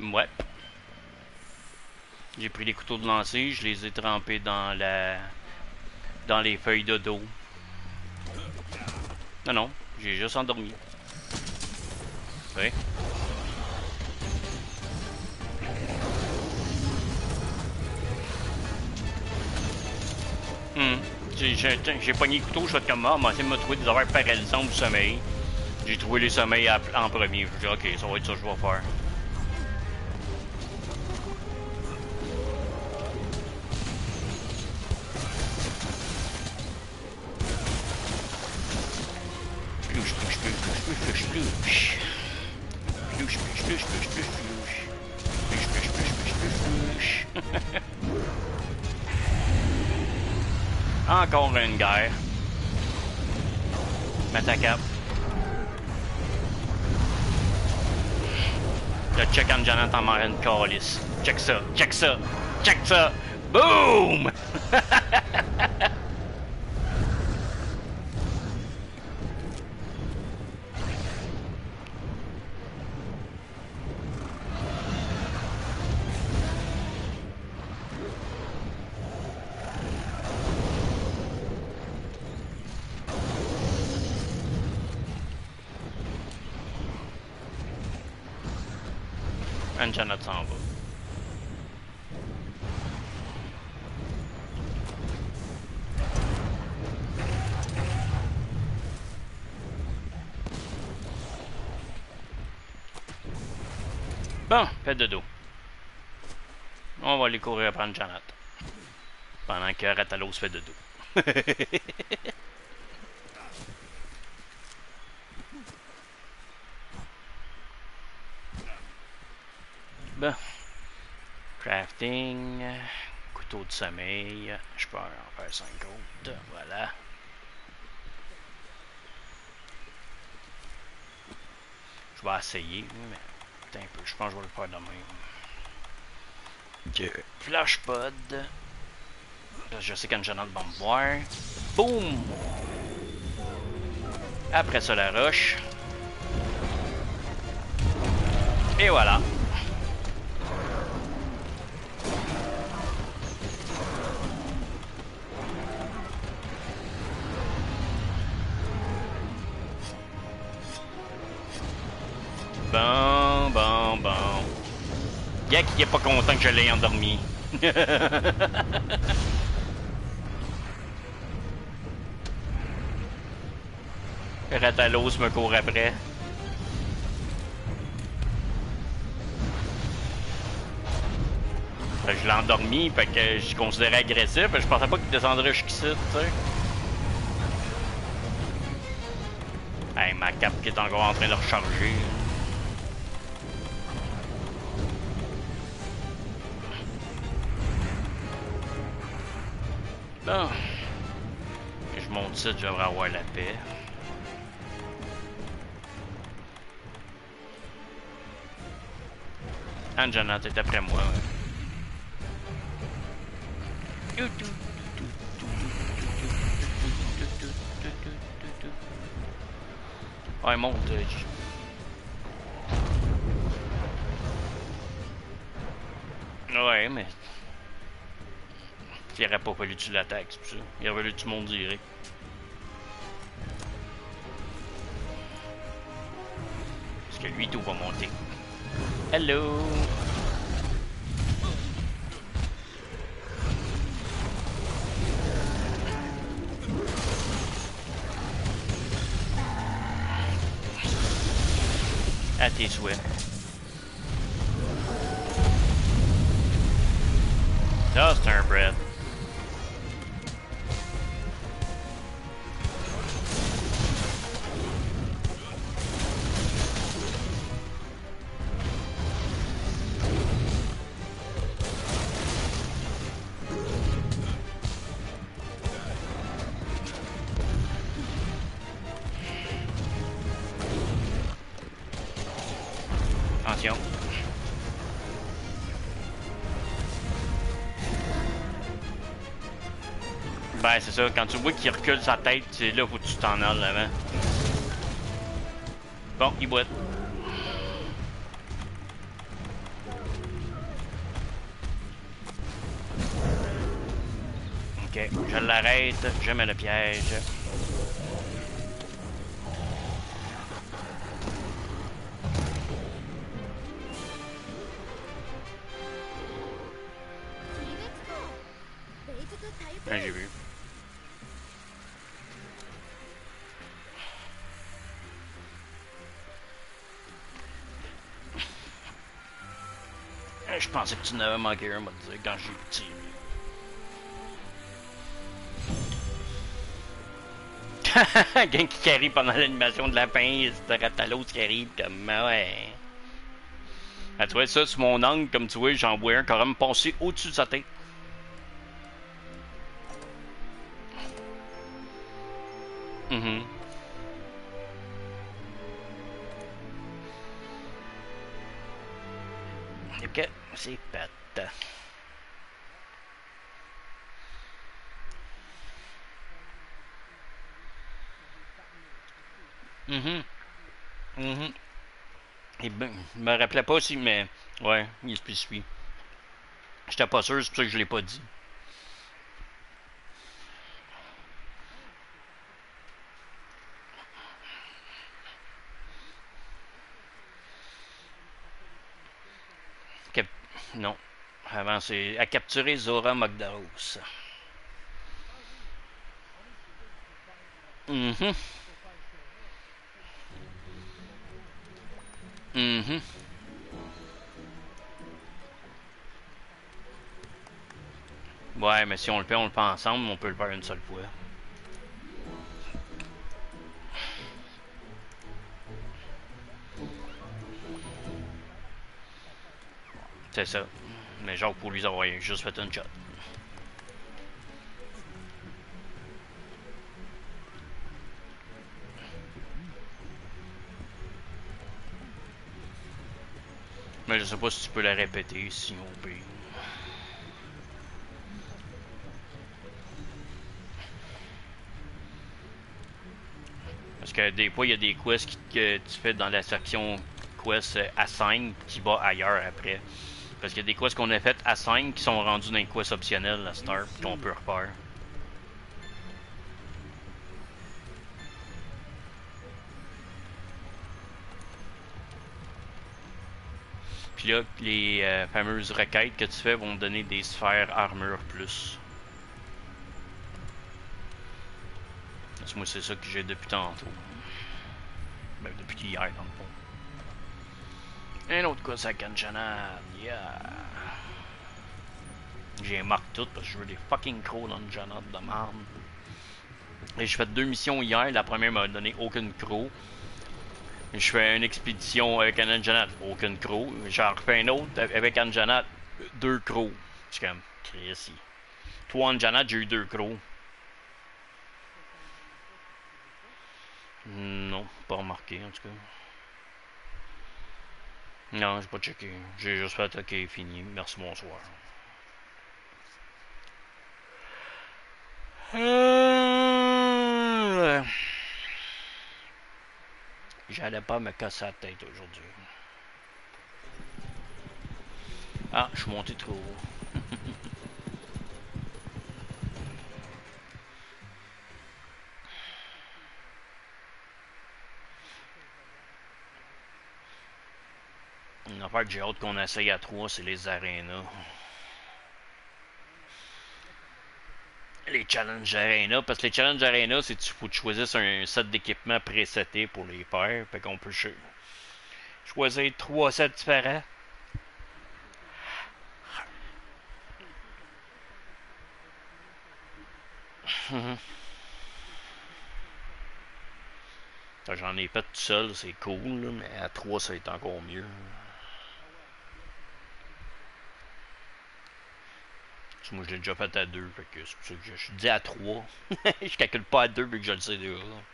[SPEAKER 1] Ouais. J'ai pris les couteaux de lancer, je les ai trempés dans la dans les feuilles de dos. Non non, j'ai juste endormi. Oui. Hum. J'ai pogné le couteau, je suis comme ah, moi, essayer de me trouver des affaires paralysantes du sommeil. J'ai trouvé les sommeils en premier. Je dis ok, ça va être ça que je vais faire. Plouche, plouche, plouche, plouche, Le check and Janet en marine calice. Check ça, check ça, check ça. Boom! Janet s'en va. Bon, fait de dos. On va aller courir prendre Janet. Pendant que Ratalos fait de dos. bon. Crafting. Couteau de sommeil. Je peux en faire 5 autres. Voilà. Je vais essayer, mais un peu, je pense que je vais le faire de même. Ok. Flashpod. Je sais qu'Angela va me voir. Boum! Après ça, la roche. Et voilà. Bon, bon, bon. Y'a qui est pas content que je l'ai endormi. Ratalos me court après. Je l'ai endormi, fait que je considérais agressif, je pensais pas qu'il descendrait jusqu'ici, tu sais. Hey, ma cape qui est encore en train de recharger. Bon. Je monte ça, je devrais avoir la paix. Anjana, t'es après moi. ouais. Ouais, monte. euh, Ouais, mais. Il aurait pas fallu que tu l'attaques, c'est ça. Il aurait fallu que tu montes direct. Parce que lui, tout va monter. Hello! À tes souhaits. Ça, c'est un bread. Quand tu vois qu'il recule sa tête, c'est là que tu t'en ailles avant. Bon, il boite. Ok, je l'arrête, je mets le piège. Pensais que tu n'avais manqué un, m'a dit, quand j'ai tiré. Quelqu'un qui carry pendant l'animation de la pince, c'est Ratalos qui arrive comme ah ouais. Ah, tu vois ça, sur mon angle, comme tu vois, j'en vois un carrément passer au-dessus de sa tête. Mhm. Ok, c'est pète. Mhm. Mhm. Et ben, me rappelais pas si, mais ouais, il se. J'étais pas sûr, c'est pour ça que je l'ai pas dit. Cap- Non. Avant, à capturer Zora Magdaros. Mhm. Mhm. Ouais, mais si on le fait, on le fait ensemble, on peut le faire une seule fois. C'est ça. Mais genre pour lui avoir juste fait un shot. Mais je sais pas si tu peux la répéter, sinon pire. Parce que des fois, il y a des quests que tu fais dans la section quest à 5 qui va ailleurs après. Parce qu'il y a des quests qu'on a fait à 5 qui sont rendus dans les quests optionnels à Star qu'on peut refaire. Puis là, les euh, fameuses requêtes que tu fais vont te donner des sphères armure plus. Parce que Moi, c'est ça que j'ai depuis tantôt. Ben, depuis hier, dans le fond. Un autre coup, ça Kanjanad. Yeah. J'ai marqué tout parce que je veux des fucking crocs dans Janad de merde. Et j'ai fait deux missions hier. La première m'a donné aucune croc. Je fais une expédition avec un Anjanat, aucune croc. J'en refais un autre avec Anjanat, deux crocs. Je suis comme, Chris, Toi, Anjanat, j'ai eu deux crocs. Non, pas remarqué en tout cas. Non, j'ai pas checké. J'ai juste fait attaquer, fini. Merci, bonsoir. Euh... J'allais pas me casser la tête aujourd'hui. Ah, je suis monté trop haut. Une affaire que j'ai hâte qu'on essaye à trois, c'est les arénas. Les challenges arena, parce que les challenges arena, c'est tu faut que tu choisisses un set d'équipement préseté pour les faire. Fait qu'on peut cho- choisir trois sets différents. J'en ai fait tout seul, c'est cool, mais à trois, ça va être encore mieux. Parce que Moi, je l'ai déjà fait à deux, fait que c'est pour ça que je, je dis à trois. je calcule pas à deux, vu que je le sais déjà. là.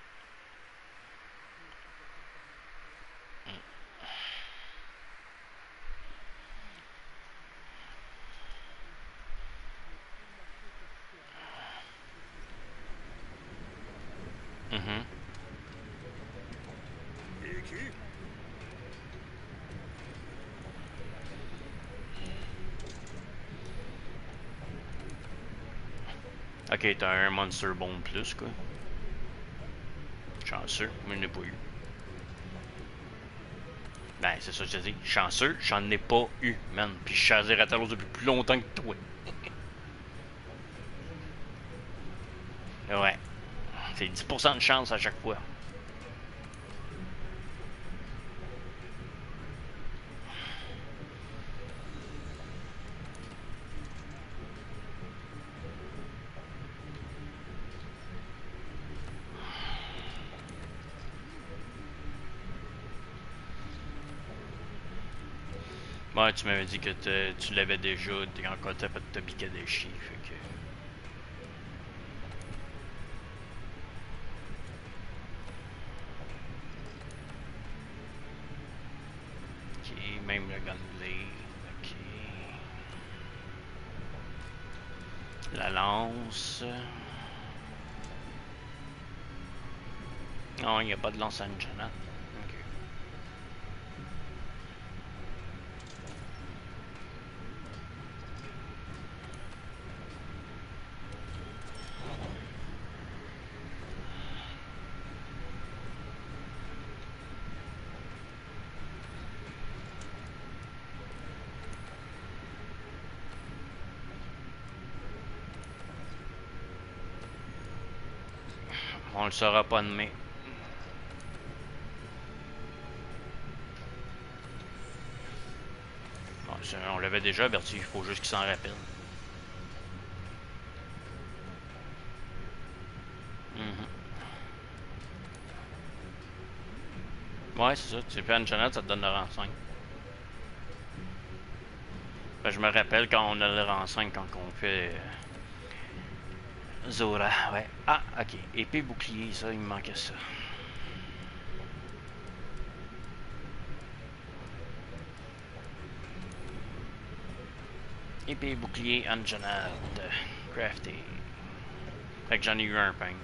[SPEAKER 1] Mhm.
[SPEAKER 4] Icky?
[SPEAKER 1] Ok, t'as un Monster Bone plus, quoi. Chanceux, mais je n'ai pas eu. Ben, c'est ça que je dis. Chanceux, j'en ai pas eu, man. Puis je suis à depuis plus longtemps que toi. ouais. C'est 10% de chance à chaque fois. Tu m'avais dit que tu l'avais déjà quand t'as fait ta Bikadeshi, fait que... Ok, même le Gunblade, ok... La lance... Non, il n'y a pas de lance à Anjana. Ok. On le saura pas demain. On l'avait déjà averti, il faut juste qu'il s'en rappelle. Mhm. Ouais, c'est ça. Tu fais une chaînette, ça te donne le rang 5. Ben, je me rappelle quand on a le rang 5, quand on fait... euh, Zora, ouais. Ah, ok. Épée bouclier, ça, il me manquait ça. Épée bouclier Anjanad. Crafté. Fait que j'en ai eu un pain.